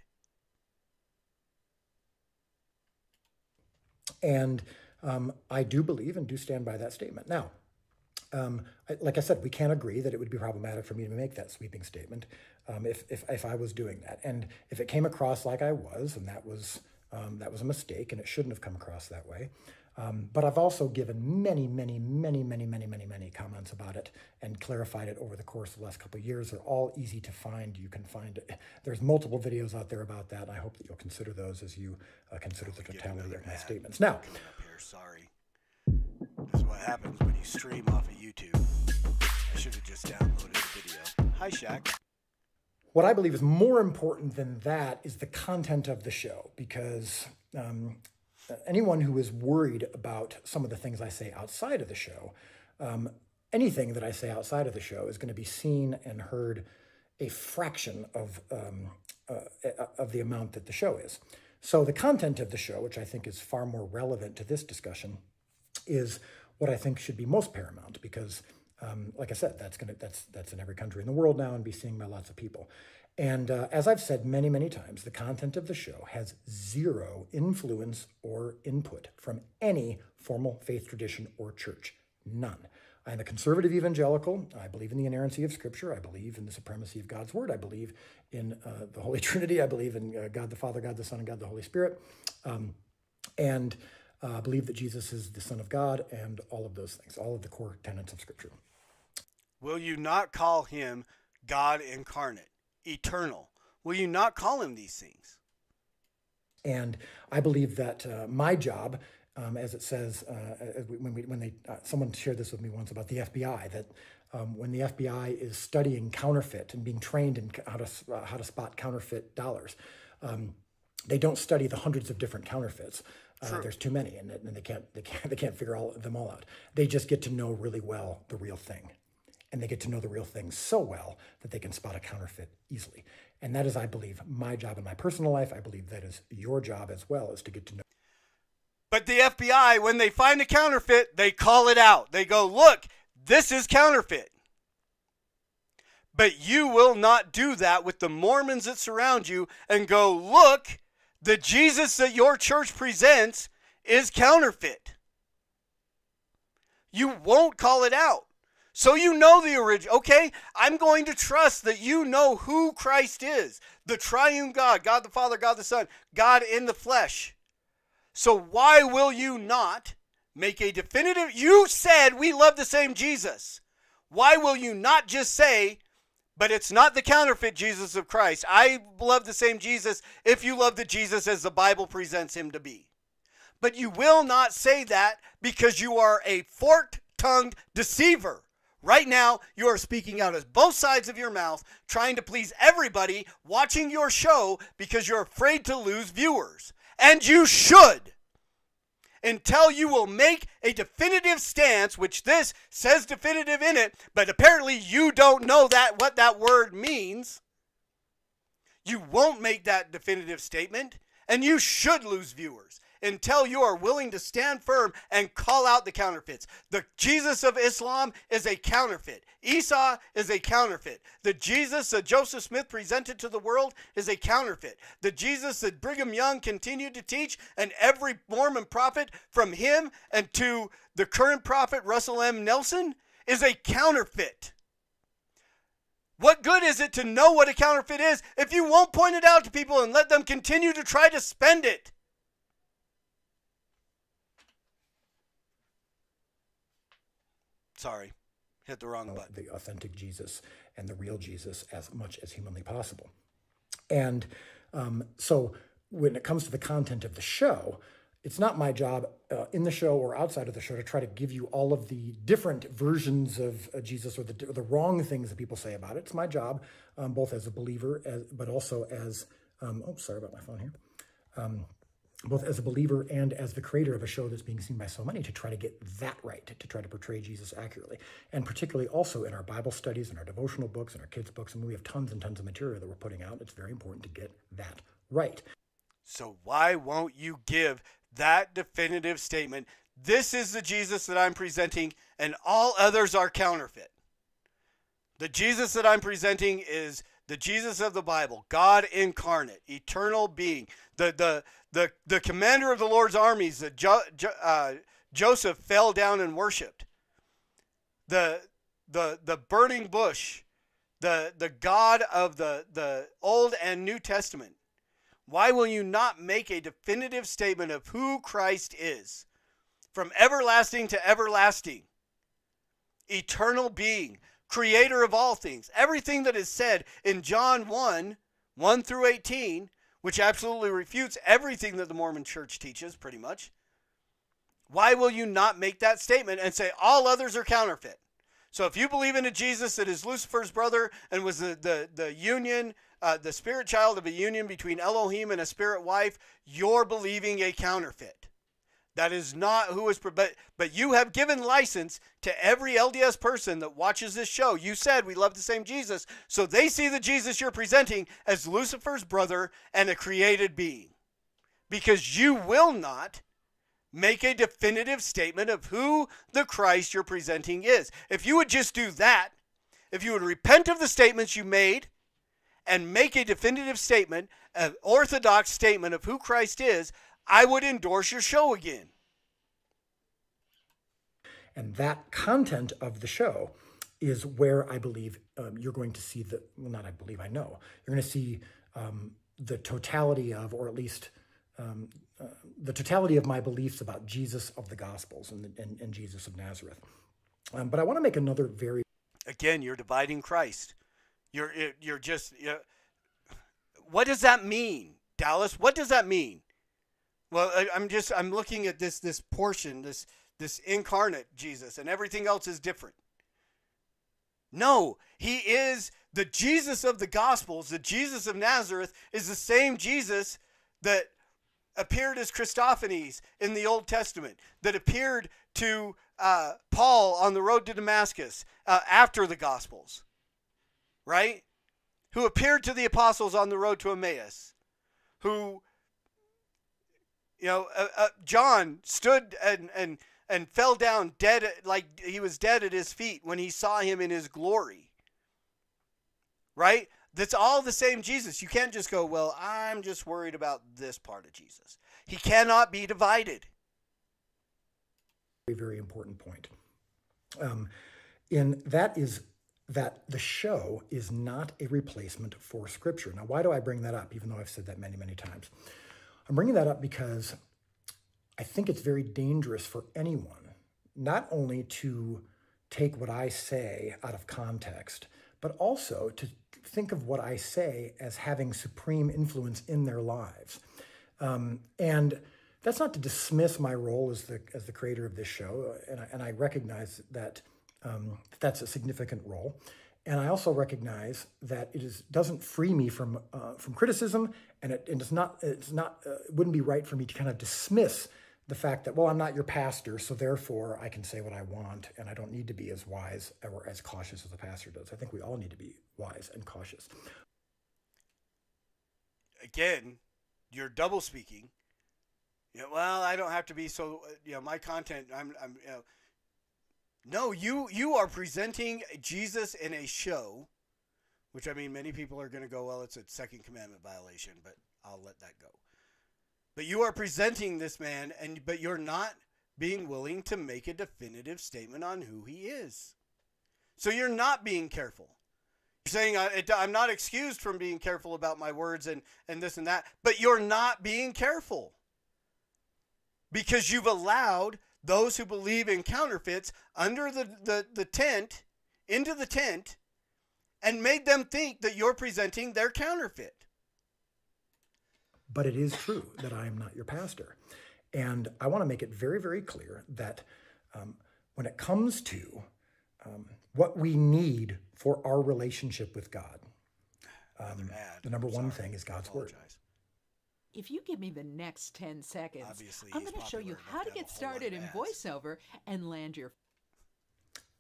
And um, I do believe and do stand by that statement. Now, um, I, like I said, we can't agree that it would be problematic for me to make that sweeping statement um, if, if, if I was doing that. And if it came across like I was, and that was, um, that was a mistake, and it shouldn't have come across that way. Um, but I've also given many, many, many, many, many, many, many comments about it and clarified it over the course of the last couple of years. They're all easy to find. You can find it. There's multiple videos out there about that, and I hope that you'll consider those as you uh, consider the totality of my statements. Now, here, sorry. This is what happens when you stream off of YouTube. I should have just downloaded the video. Hi, Shaq. What I believe is more important than that is the content of the show because um, anyone who is worried about some of the things I say outside of the show, um, anything that I say outside of the show is going to be seen and heard a fraction of um, uh, of the amount that the show is. So the content of the show, which I think is far more relevant to this discussion, is what I think should be most paramount because um, like I said, that's gonna that's that's in every country in the world now and be seen by lots of people. And uh, as I've said many many times, the content of the show has zero influence or input from any formal faith tradition or church, none. I'm a conservative evangelical. I believe in the inerrancy of Scripture. I believe in the supremacy of God's Word. I believe in uh, the Holy *laughs* Trinity. I believe in uh, God the Father, God the Son, and God the Holy Spirit. Um, and uh, believe that Jesus is the Son of God and all of those things, all of the core tenets of Scripture. Will you not call him God incarnate, eternal? Will you not call him these things? And I believe that uh, my job, um, as it says, uh, when, we, when they, uh, someone shared this with me once about the FBI, that um, when the FBI is studying counterfeit and being trained in how to, uh, how to spot counterfeit dollars, um, they don't study the hundreds of different counterfeits. Uh, there's too many, and, and they can't they can't *laughs* they can't figure all them all out. They just get to know really well the real thing, and they get to know the real thing so well that they can spot a counterfeit easily. And that is, I believe, my job in my personal life. I believe that is your job as well, is to get to know. But the FBI, when they find a counterfeit, they call it out. They go, look, this is counterfeit. But you will not do that with the Mormons that surround you and go, look, the Jesus that your church presents is counterfeit. You won't call it out. So you know the original. Okay, I'm going to trust that you know who Christ is the triune God, God the Father, God the Son, God in the flesh. So why will you not make a definitive? You said we love the same Jesus. Why will you not just say, but it's not the counterfeit Jesus of Christ? I love the same Jesus if you love the Jesus as the Bible presents him to be. But you will not say that because you are a forked tongued deceiver. Right now, you are speaking out of both sides of your mouth, trying to please everybody watching your show because you're afraid to lose viewers. And you should. Until you will make a definitive stance, which this says definitive in it, but apparently you don't know that what that word means. You won't make that definitive statement, and you should lose viewers until you are willing to stand firm and call out the counterfeits. The Jesus of Islam is a counterfeit. Isa is a counterfeit. The Jesus that Joseph Smith presented to the world is a counterfeit. The Jesus that Brigham Young continued to teach and every Mormon prophet from him and to the current prophet Russell M. Nelson is a counterfeit. What good is it to know what a counterfeit is if you won't point it out to people and let them continue to try to spend it? Sorry, hit the wrong button. the authentic Jesus and the real Jesus as much as humanly possible. And um, so when it comes to the content of the show, it's not my job uh, in the show or outside of the show to try to give you all of the different versions of uh, Jesus or the, or the wrong things that people say about it. It's my job, um, both as a believer, as, but also as, um, oh, sorry about my phone here, um, both as a believer and as the creator of a show that's being seen by so many, to try to get that right, to try to portray Jesus accurately. And particularly also in our Bible studies and our devotional books and our kids' books. I mean, we have tons and tons of material that we're putting out. It's very important to get that right. So why won't you give that definitive statement? This is the Jesus that I'm presenting, and all others are counterfeit. The Jesus that I'm presenting is the Jesus of the Bible, God incarnate, eternal being, the the the the commander of the Lord's armies that jo, jo, uh, Joseph fell down and worshipped. The the the burning bush, the the God of the the Old and New Testament. Why will you not make a definitive statement of who Christ is? From everlasting to everlasting, eternal being, creator of all things. Everything that is said in John 1 1 through 18, which absolutely refutes everything that the Mormon church teaches, pretty much. Why will you not make that statement and say all others are counterfeit? So if you believe in a Jesus that is Lucifer's brother and was the, the, the union, uh, the spirit child of a union between Elohim and a spirit wife, you're believing a counterfeit. That is not who is, but, but you have given license to every LDS person that watches this show. You said we love the same Jesus, so they see the Jesus you're presenting as Lucifer's brother and a created being. Because you will not make a definitive statement of who the Christ you're presenting is. If you would just do that, if you would repent of the statements you made and make a definitive statement, an orthodox statement of who Christ is, I would endorse your show again. And that content of the show is where I believe um, you're going to see the, well, not I believe, I know, you're going to see um, the totality of, or at least um, uh, the totality of my beliefs about Jesus of the Gospels and, and, and Jesus of Nazareth. Um, but I want to make another very. Again, you're dividing Christ. You're, you're just, you're, what does that mean, Dallas? What does that mean? Well, I, I'm just I'm looking at this this portion, this this incarnate Jesus, and everything else is different. No, he is the Jesus of the Gospels. The Jesus of Nazareth is the same Jesus that appeared as Christophanies in the Old Testament, that appeared to uh, Paul on the road to Damascus uh, after the Gospels, right? Who appeared to the apostles on the road to Emmaus, who you know, uh, uh, John stood and, and, and fell down dead, like he was dead at his feet when he saw him in his glory. Right? That's all the same Jesus. You can't just go, well, I'm just worried about this part of Jesus. He cannot be divided. Very, very important point. Um, and that is that the show is not a replacement for Scripture. Now, why do I bring that up, even though I've said that many, many times? I'm bringing that up because I think it's very dangerous for anyone, not only to take what I say out of context, but also to think of what I say as having supreme influence in their lives. Um, and that's not to dismiss my role as the as the creator of this show, and I, and I recognize that um, that's a significant role. And I also recognize that it is doesn't free me from uh, from criticism, and it, it is not it's not uh, it wouldn't be right for me to kind of dismiss the fact that well I'm not your pastor, so therefore I can say what I want, and I don't need to be as wise or as cautious as the pastor does. I think we all need to be wise and cautious. Again, you're double speaking. Well, I don't have to be so. You know, my content. I'm. I'm. You know, no, you you are presenting Jesus in a show, which I mean, many people are going to go, well, it's a second commandment violation, but I'll let that go. But you are presenting this man, and but you're not being willing to make a definitive statement on who he is. So you're not being careful. You're saying I'm not excused from being careful about my words and and this and that, but you're not being careful because you've allowed those who believe in counterfeits under the, the, the tent, into the tent, and made them think that you're presenting their counterfeit. But it is true that I am not your pastor. And I want to make it very, very clear that um, when it comes to um, what we need for our relationship with God, um, the number one thing is God's Word. If you give me the next 10 seconds, Obviously, I'm going to show you how to to get a whole lot started in voiceover and land your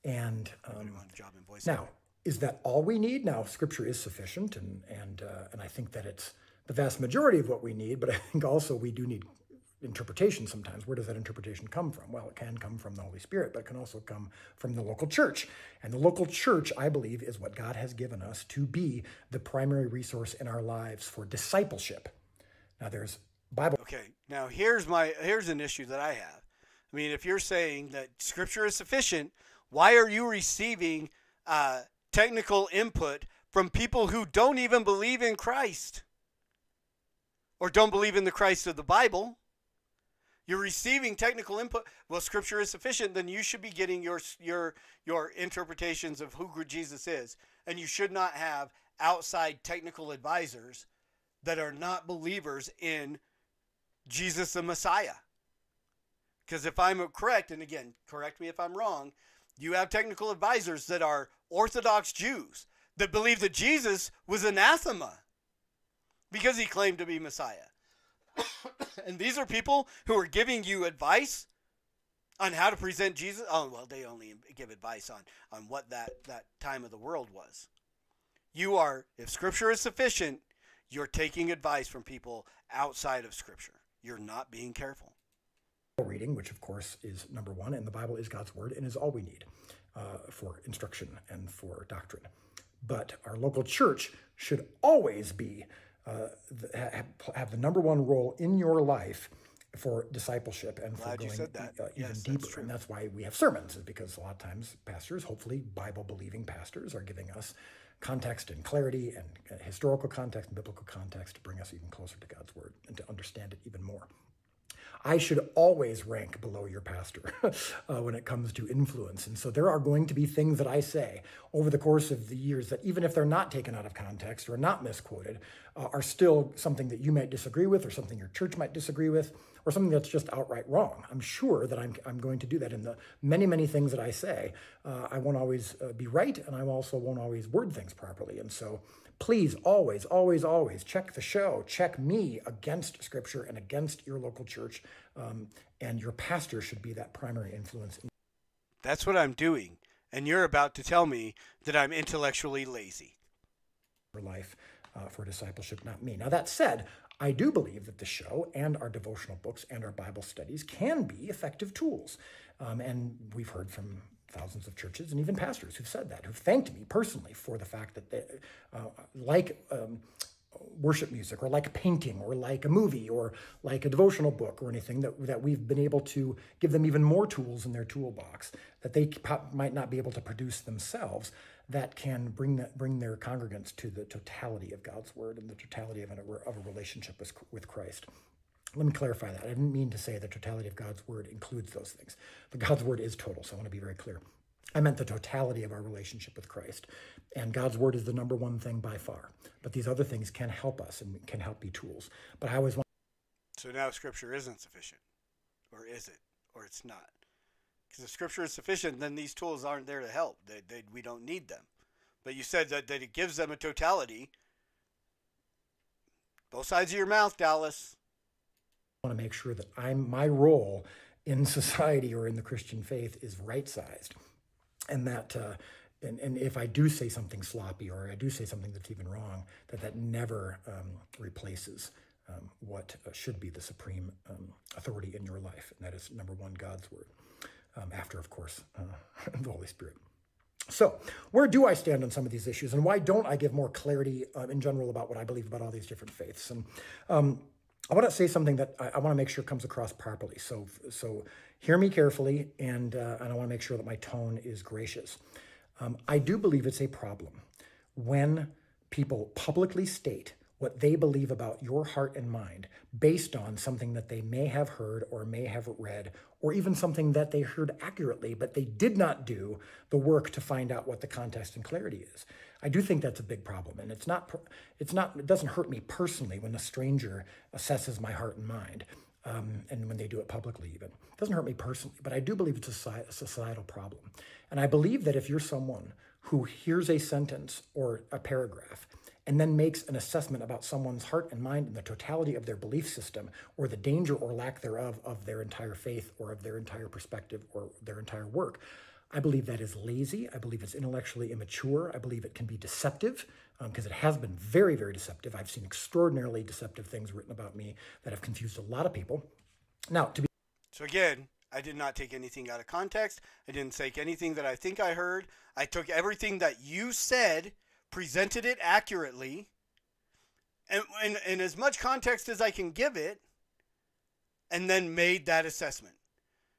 And um, wanted a job in voiceover. now, is that all we need? Now, Scripture is sufficient, and and uh, and I think that it's the vast majority of what we need. But I think also we do need interpretation sometimes. Where does that interpretation come from? Well, it can come from the Holy Spirit, but it can also come from the local church. And the local church, I believe, is what God has given us to be the primary resource in our lives for discipleship. Now, there's Bible. Okay, now here's my here's an issue that I have. I mean, if you're saying that Scripture is sufficient, why are you receiving uh, technical input from people who don't even believe in Christ or don't believe in the Christ of the Bible? You're receiving technical input. Well, Scripture is sufficient. Then you should be getting your your your interpretations of who Jesus is, and you should not have outside technical advisors that are not believers in Jesus the Messiah. Because if I'm correct, and again, correct me if I'm wrong, you have technical advisors that are Orthodox Jews that believe that Jesus was anathema because he claimed to be Messiah. *coughs* and these are people who are giving you advice on how to present Jesus. Oh, well, they only give advice on, on what that, that time of the world was. You are, if Scripture is sufficient, you're taking advice from people outside of Scripture. You're not being careful. reading, which of course is number one, and the Bible is God's word and is all we need uh, for instruction and for doctrine. But our local church should always be uh, the, have, the number one role in your life for discipleship and Glad for going uh, even Yes, deeper. true. And that's why we have sermons, is because a lot of times pastors, hopefully Bible believing pastors, are giving us context and clarity and uh, historical context and biblical context to bring us even closer to God's word and to understand it even more. I should always rank below your pastor *laughs* uh, when it comes to influence. And so there are going to be things that I say over the course of the years that, even if they're not taken out of context or not misquoted, uh, are still something that you might disagree with or something your church might disagree with or something that's just outright wrong. I'm sure that I'm, I'm going to do that in the many, many things that I say. Uh, I won't always uh, be right, and I also won't always word things properly. And so please always, always, always check the show, check me against Scripture and against your local church. Um, and your pastor should be that primary influence. That's what I'm doing. And you're about to tell me that I'm intellectually lazy. your life uh, for discipleship, not me. Now, that said, I do believe that the show and our devotional books and our Bible studies can be effective tools. Um, and we've heard from thousands of churches and even pastors who've said that, who've thanked me personally for the fact that they, uh, like um, worship music or like painting or like a movie or like a devotional book or anything that, that we've been able to give them even more tools in their toolbox that they might not be able to produce themselves that can bring that bring their congregants to the totality of God's word and the totality of, an, of a relationship with, with Christ. Let me clarify that. I didn't mean to say the totality of God's word includes those things. But God's word is total, so I want to be very clear. I meant the totality of our relationship with Christ. And God's word is the number one thing by far. But these other things can help us and can help be tools. But I always want So now Scripture isn't sufficient. Or is it? Or it's not. Because if Scripture is sufficient, then these tools aren't there to help. They, they, we don't need them. But you said that, that it gives them a totality. Both sides of your mouth, Dallas. I want to make sure that I'm my role in society or in the Christian faith is right sized, and that uh, and, and if I do say something sloppy or I do say something that's even wrong, that that never um, replaces um, what uh, should be the supreme um, authority in your life, and that is number one, God's word. Um, after, of course, uh, *laughs* the Holy Spirit. So, where do I stand on some of these issues, and why don't I give more clarity uh, in general about what I believe about all these different faiths? And um, I want to say something that I, I want to make sure comes across properly. So, so hear me carefully, and uh, and I want to make sure that my tone is gracious. Um, I do believe it's a problem when people publicly state what they believe about your heart and mind based on something that they may have heard or may have read or even something that they heard accurately but they did not do the work to find out what the context and clarity is. I do think that's a big problem and it's not it's not it doesn't hurt me personally when a stranger assesses my heart and mind um, and when they do it publicly even. It doesn't hurt me personally but i do believe it's a a societal problem. And i believe that if you're someone who hears a sentence or a paragraph and then makes an assessment about someone's heart and mind and the totality of their belief system or the danger or lack thereof of their entire faith or of their entire perspective or their entire work. I believe that is lazy. I believe it's intellectually immature. I believe it can be deceptive because um, it has been very, very deceptive. I've seen extraordinarily deceptive things written about me that have confused a lot of people. Now, to be So again, I did not take anything out of context. I didn't take anything that I think I heard. I took everything that you said, presented it accurately, and in, in as much context as I can give it, and then made that assessment.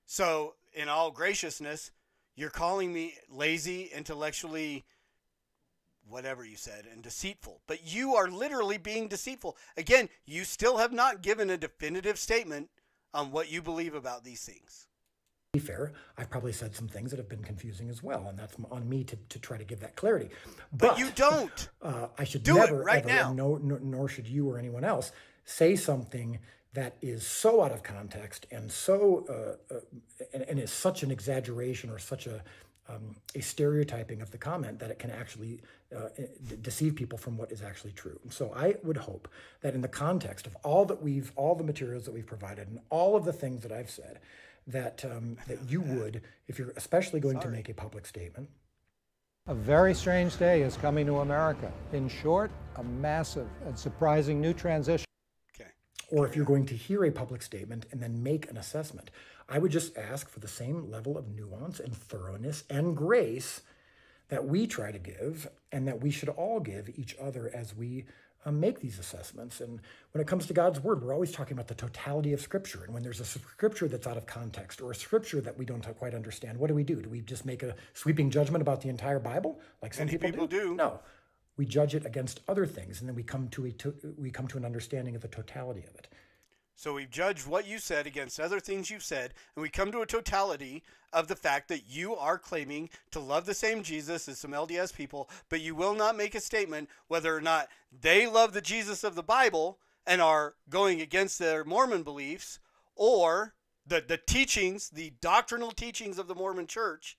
So, in all graciousness, you're calling me lazy, intellectually, whatever you said, and deceitful. But you are literally being deceitful. Again, you still have not given a definitive statement on what you believe about these things. Be fair, I've probably said some things that have been confusing as well, and that's on me to, to try to give that clarity. But, you don't. Uh, I should Do it never, right ever, now. and no, nor, nor should you or anyone else, say something that is so out of context and so uh, uh, and, and is such an exaggeration or such a um, a stereotyping of the comment that it can actually uh, de- deceive people from what is actually true. So I would hope that in the context of all that we've, all the materials that we've provided, and all of the things that I've said, that um, *laughs* that you would, if you're especially going to make a public statement, A very strange day is coming to America. In short, a massive and surprising new transition. Okay. Or if you're going to hear a public statement and then make an assessment, I would just ask for the same level of nuance and thoroughness and grace that we try to give and that we should all give each other as we um, make these assessments. And when it comes to God's word, we're always talking about the totality of scripture. And when there's a scripture that's out of context or a scripture that we don't quite understand, what do we do? Do we just make a sweeping judgment about the entire Bible like some people, people do. No. We judge it against other things, and then we come to a to, we come to an understanding of the totality of it. So we've judged what you said against other things you've said, and we come to a totality of the fact that you are claiming to love the same Jesus as some LDS people, but you will not make a statement whether or not they love the Jesus of the Bible and are going against their Mormon beliefs or the, the teachings, the doctrinal teachings of the Mormon church,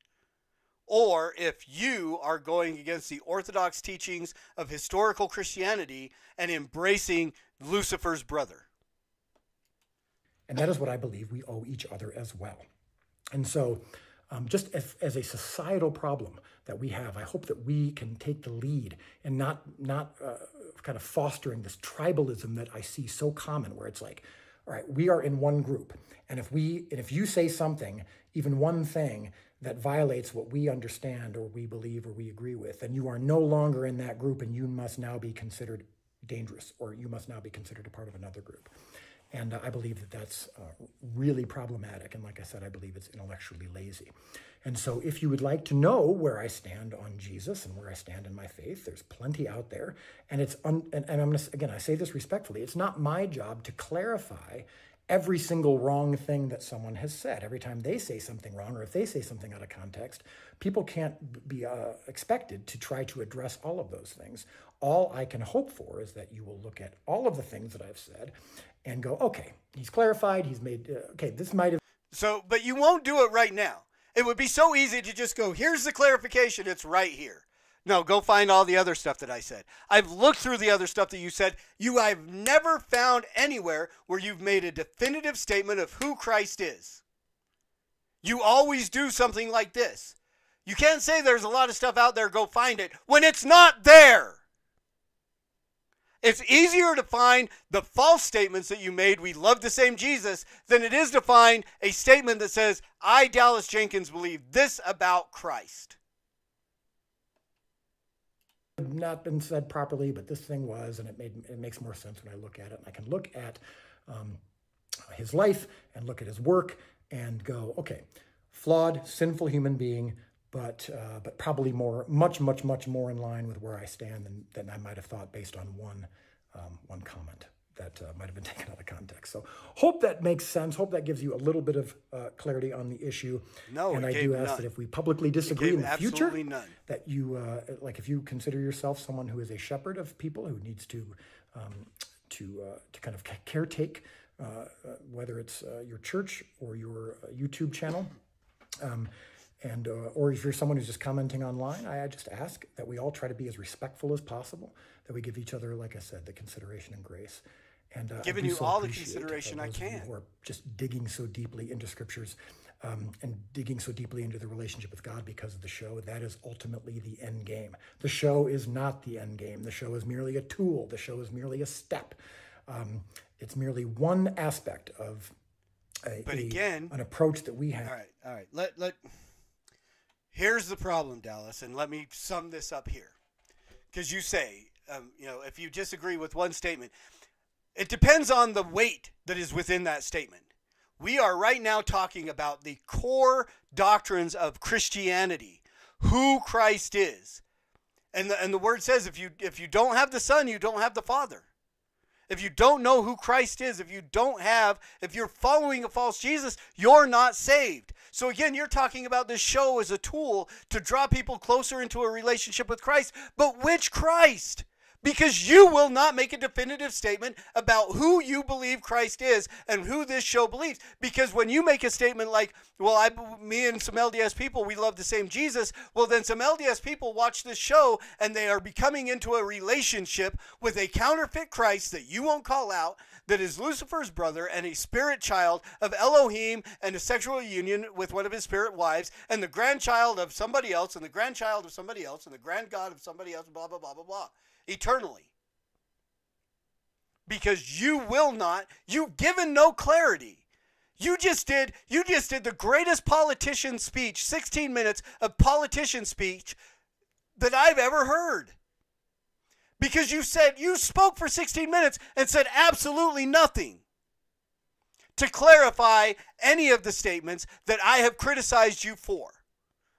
or if you are going against the orthodox teachings of historical Christianity and embracing Lucifer's brother. And that is what I believe we owe each other as well. And so, um, just as, as a societal problem that we have, I hope that we can take the lead and not not uh, kind of fostering this tribalism that I see so common, where it's like, all right, we are in one group, and if we and if you say something, even one thing that violates what we understand or we believe or we agree with, then you are no longer in that group, and you must now be considered dangerous, or you must now be considered a part of another group. And uh, I believe that that's uh, really problematic. And like I said, I believe it's intellectually lazy. And so, if you would like to know where I stand on Jesus and where I stand in my faith, there's plenty out there. And it's un- and, and I'm gonna, again, I say this respectfully. It's not my job to clarify every single wrong thing that someone has said. Every time they say something wrong, or if they say something out of context, people can't be uh, expected to try to address all of those things. All I can hope for is that you will look at all of the things that I've said and go, okay, he's clarified, he's made, uh, okay, this might have. So, but you won't do it right now. It would be so easy to just go, here's the clarification, it's right here. No, go find all the other stuff that I said. I've looked through the other stuff that you said. You I've never found anywhere where you've made a definitive statement of who Christ is. You always do something like this. You can't say there's a lot of stuff out there, go find it, when it's not there. It's easier to find the false statements that you made, we love the same Jesus, than it is to find a statement that says, I, Dallas Jenkins, believe this about Christ. not been said properly, but this thing was, and it made it makes more sense when I look at it. And I can look at um, his life and look at his work and go, okay, flawed, sinful human being, but uh, but probably more, much, much, much more in line with where I stand than, than I might have thought based on one um, one comment that uh, might have been *laughs* taken out of context. So hope that makes sense. Hope that gives you a little bit of uh, clarity on the issue. No, and I do ask none. that if we publicly disagree in the future, none. that you uh, like if you consider yourself someone who is a shepherd of people who needs to um, to uh, to kind of ca- caretake uh, whether it's uh, your church or your uh, YouTube channel. Um, And, uh, or if you're someone who's just commenting online, I I just ask that we all try to be as respectful as possible, that we give each other, like I said, the consideration and grace. And uh, Giving you so all the uh, consideration I those of you can. Who are just digging so deeply into scriptures um, and digging so deeply into the relationship with God because of the show. That is ultimately the end game. The show is not the end game. The show is merely a tool. The show is merely a step. Um, it's merely one aspect of a, But a- again- an approach that we have. All right, all right. Let let. Here's the problem, Dallas, and let me sum this up here, because you say, um, you know, if you disagree with one statement, it depends on the weight that is within that statement. We are right now talking about the core doctrines of Christianity, who Christ is, and the and the word says if you if you don't have the Son, you don't have the Father. If you don't know who Christ is, if you don't have, if you're following a false Jesus, you're not saved. So again, you're talking about this show as a tool to draw people closer into a relationship with Christ. But which Christ? Because you will not make a definitive statement about who you believe Christ is and who this show believes. Because when you make a statement like, well, I, me and some LDS people, we love the same Jesus, well, then some LDS people watch this show and they are becoming into a relationship with a counterfeit Christ that you won't call out, that is Lucifer's brother and a spirit child of Elohim and a sexual union with one of his spirit wives, and the grandchild of somebody else, and the grandchild of somebody else, and the grand god of somebody else, blah, blah, blah, blah, blah, eternally. Because you will not, you've given no clarity. You just did, you just did the greatest politician speech, 16 minutes of politician speech that I've ever heard because you said you spoke for 16 minutes and said absolutely nothing to clarify any of the statements that I have criticized you for.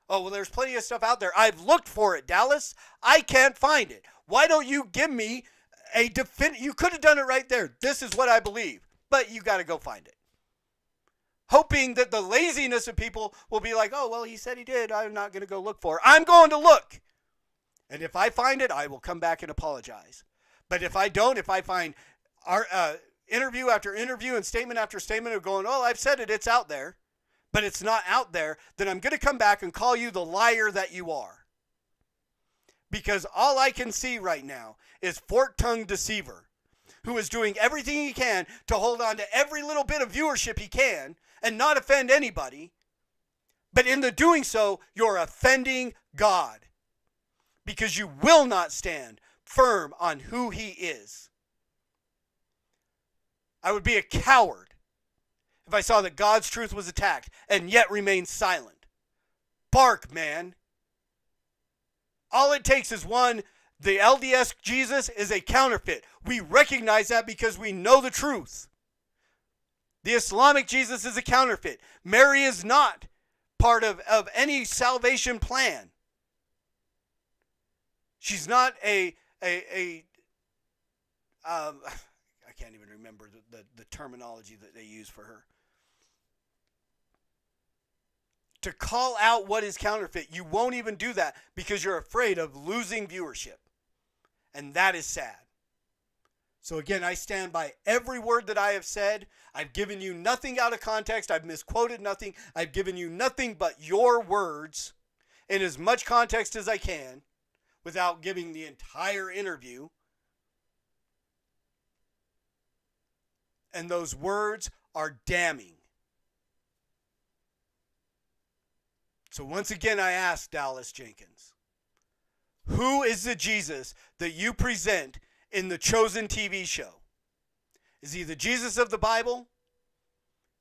Oh, well, there's plenty of stuff out there. I've looked for it, Dallas. I can't find it. Why don't you give me a defin? You could have done it right there. This is what I believe, but you got to go find it. Hoping that the laziness of people will be like, oh, well, he said he did. I'm not going to go look for it. I'm going to look. And if I find it, I will come back and apologize. But if I don't, if I find our uh, interview after interview and statement after statement of going, oh, I've said it, it's out there, but it's not out there, then I'm going to come back and call you the liar that you are. Because all I can see right now is fork tongued deceiver who is doing everything he can to hold on to every little bit of viewership he can and not offend anybody. But in the doing so, you're offending God because you will not stand firm on who he is. I would be a coward if I saw that God's truth was attacked and yet remained silent. Bark, man. All it takes is one the LDS Jesus is a counterfeit. We recognize that because we know the truth. The Islamic Jesus is a counterfeit. Mary is not part of, of any salvation plan. She's not a a a um, *laughs* I can't even remember the, the, the terminology that they use for her. To call out what is counterfeit, you won't even do that because you're afraid of losing viewership. And that is sad. So again, I stand by every word that I have said. I've given you nothing out of context. I've misquoted nothing. I've given you nothing but your words in as much context as I can without giving the entire interview. And those words are damning. So once again, I ask Dallas Jenkins, who is the Jesus that you present in the chosen TV show? Is he the Jesus of the Bible?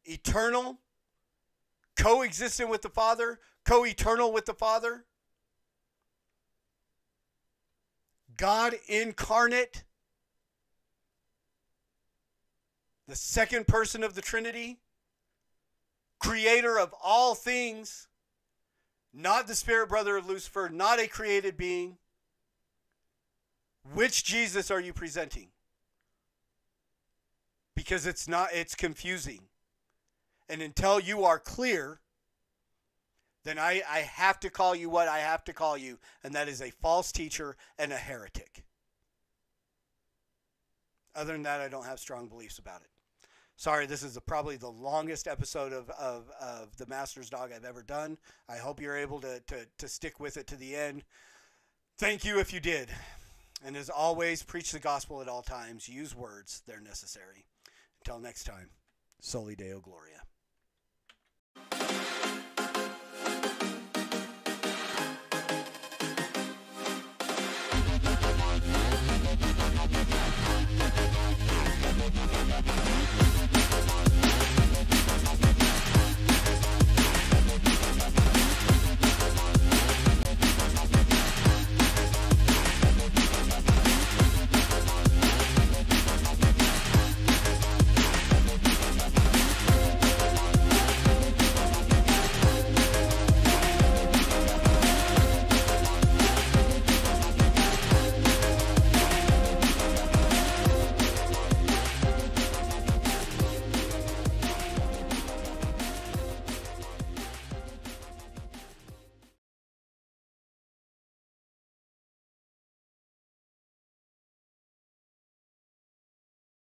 Eternal? Coexistent with the Father? Co eternal with the Father? God incarnate? The second person of the Trinity? Creator of all things? Not the spirit brother of Lucifer, not a created being. Which Jesus are you presenting? Because it's not it's confusing. And until you are clear, then I, I have to call you what I have to call you, and that is a false teacher and a heretic. Other than that, I don't have strong beliefs about it. Sorry, this is the, probably the longest episode of, of, of the Master's Dog I've ever done. I hope you're able to, to, to stick with it to the end. Thank you if you did. And as always, preach the gospel at all times. Use words, they're necessary. Until next time, Soli Deo Gloria.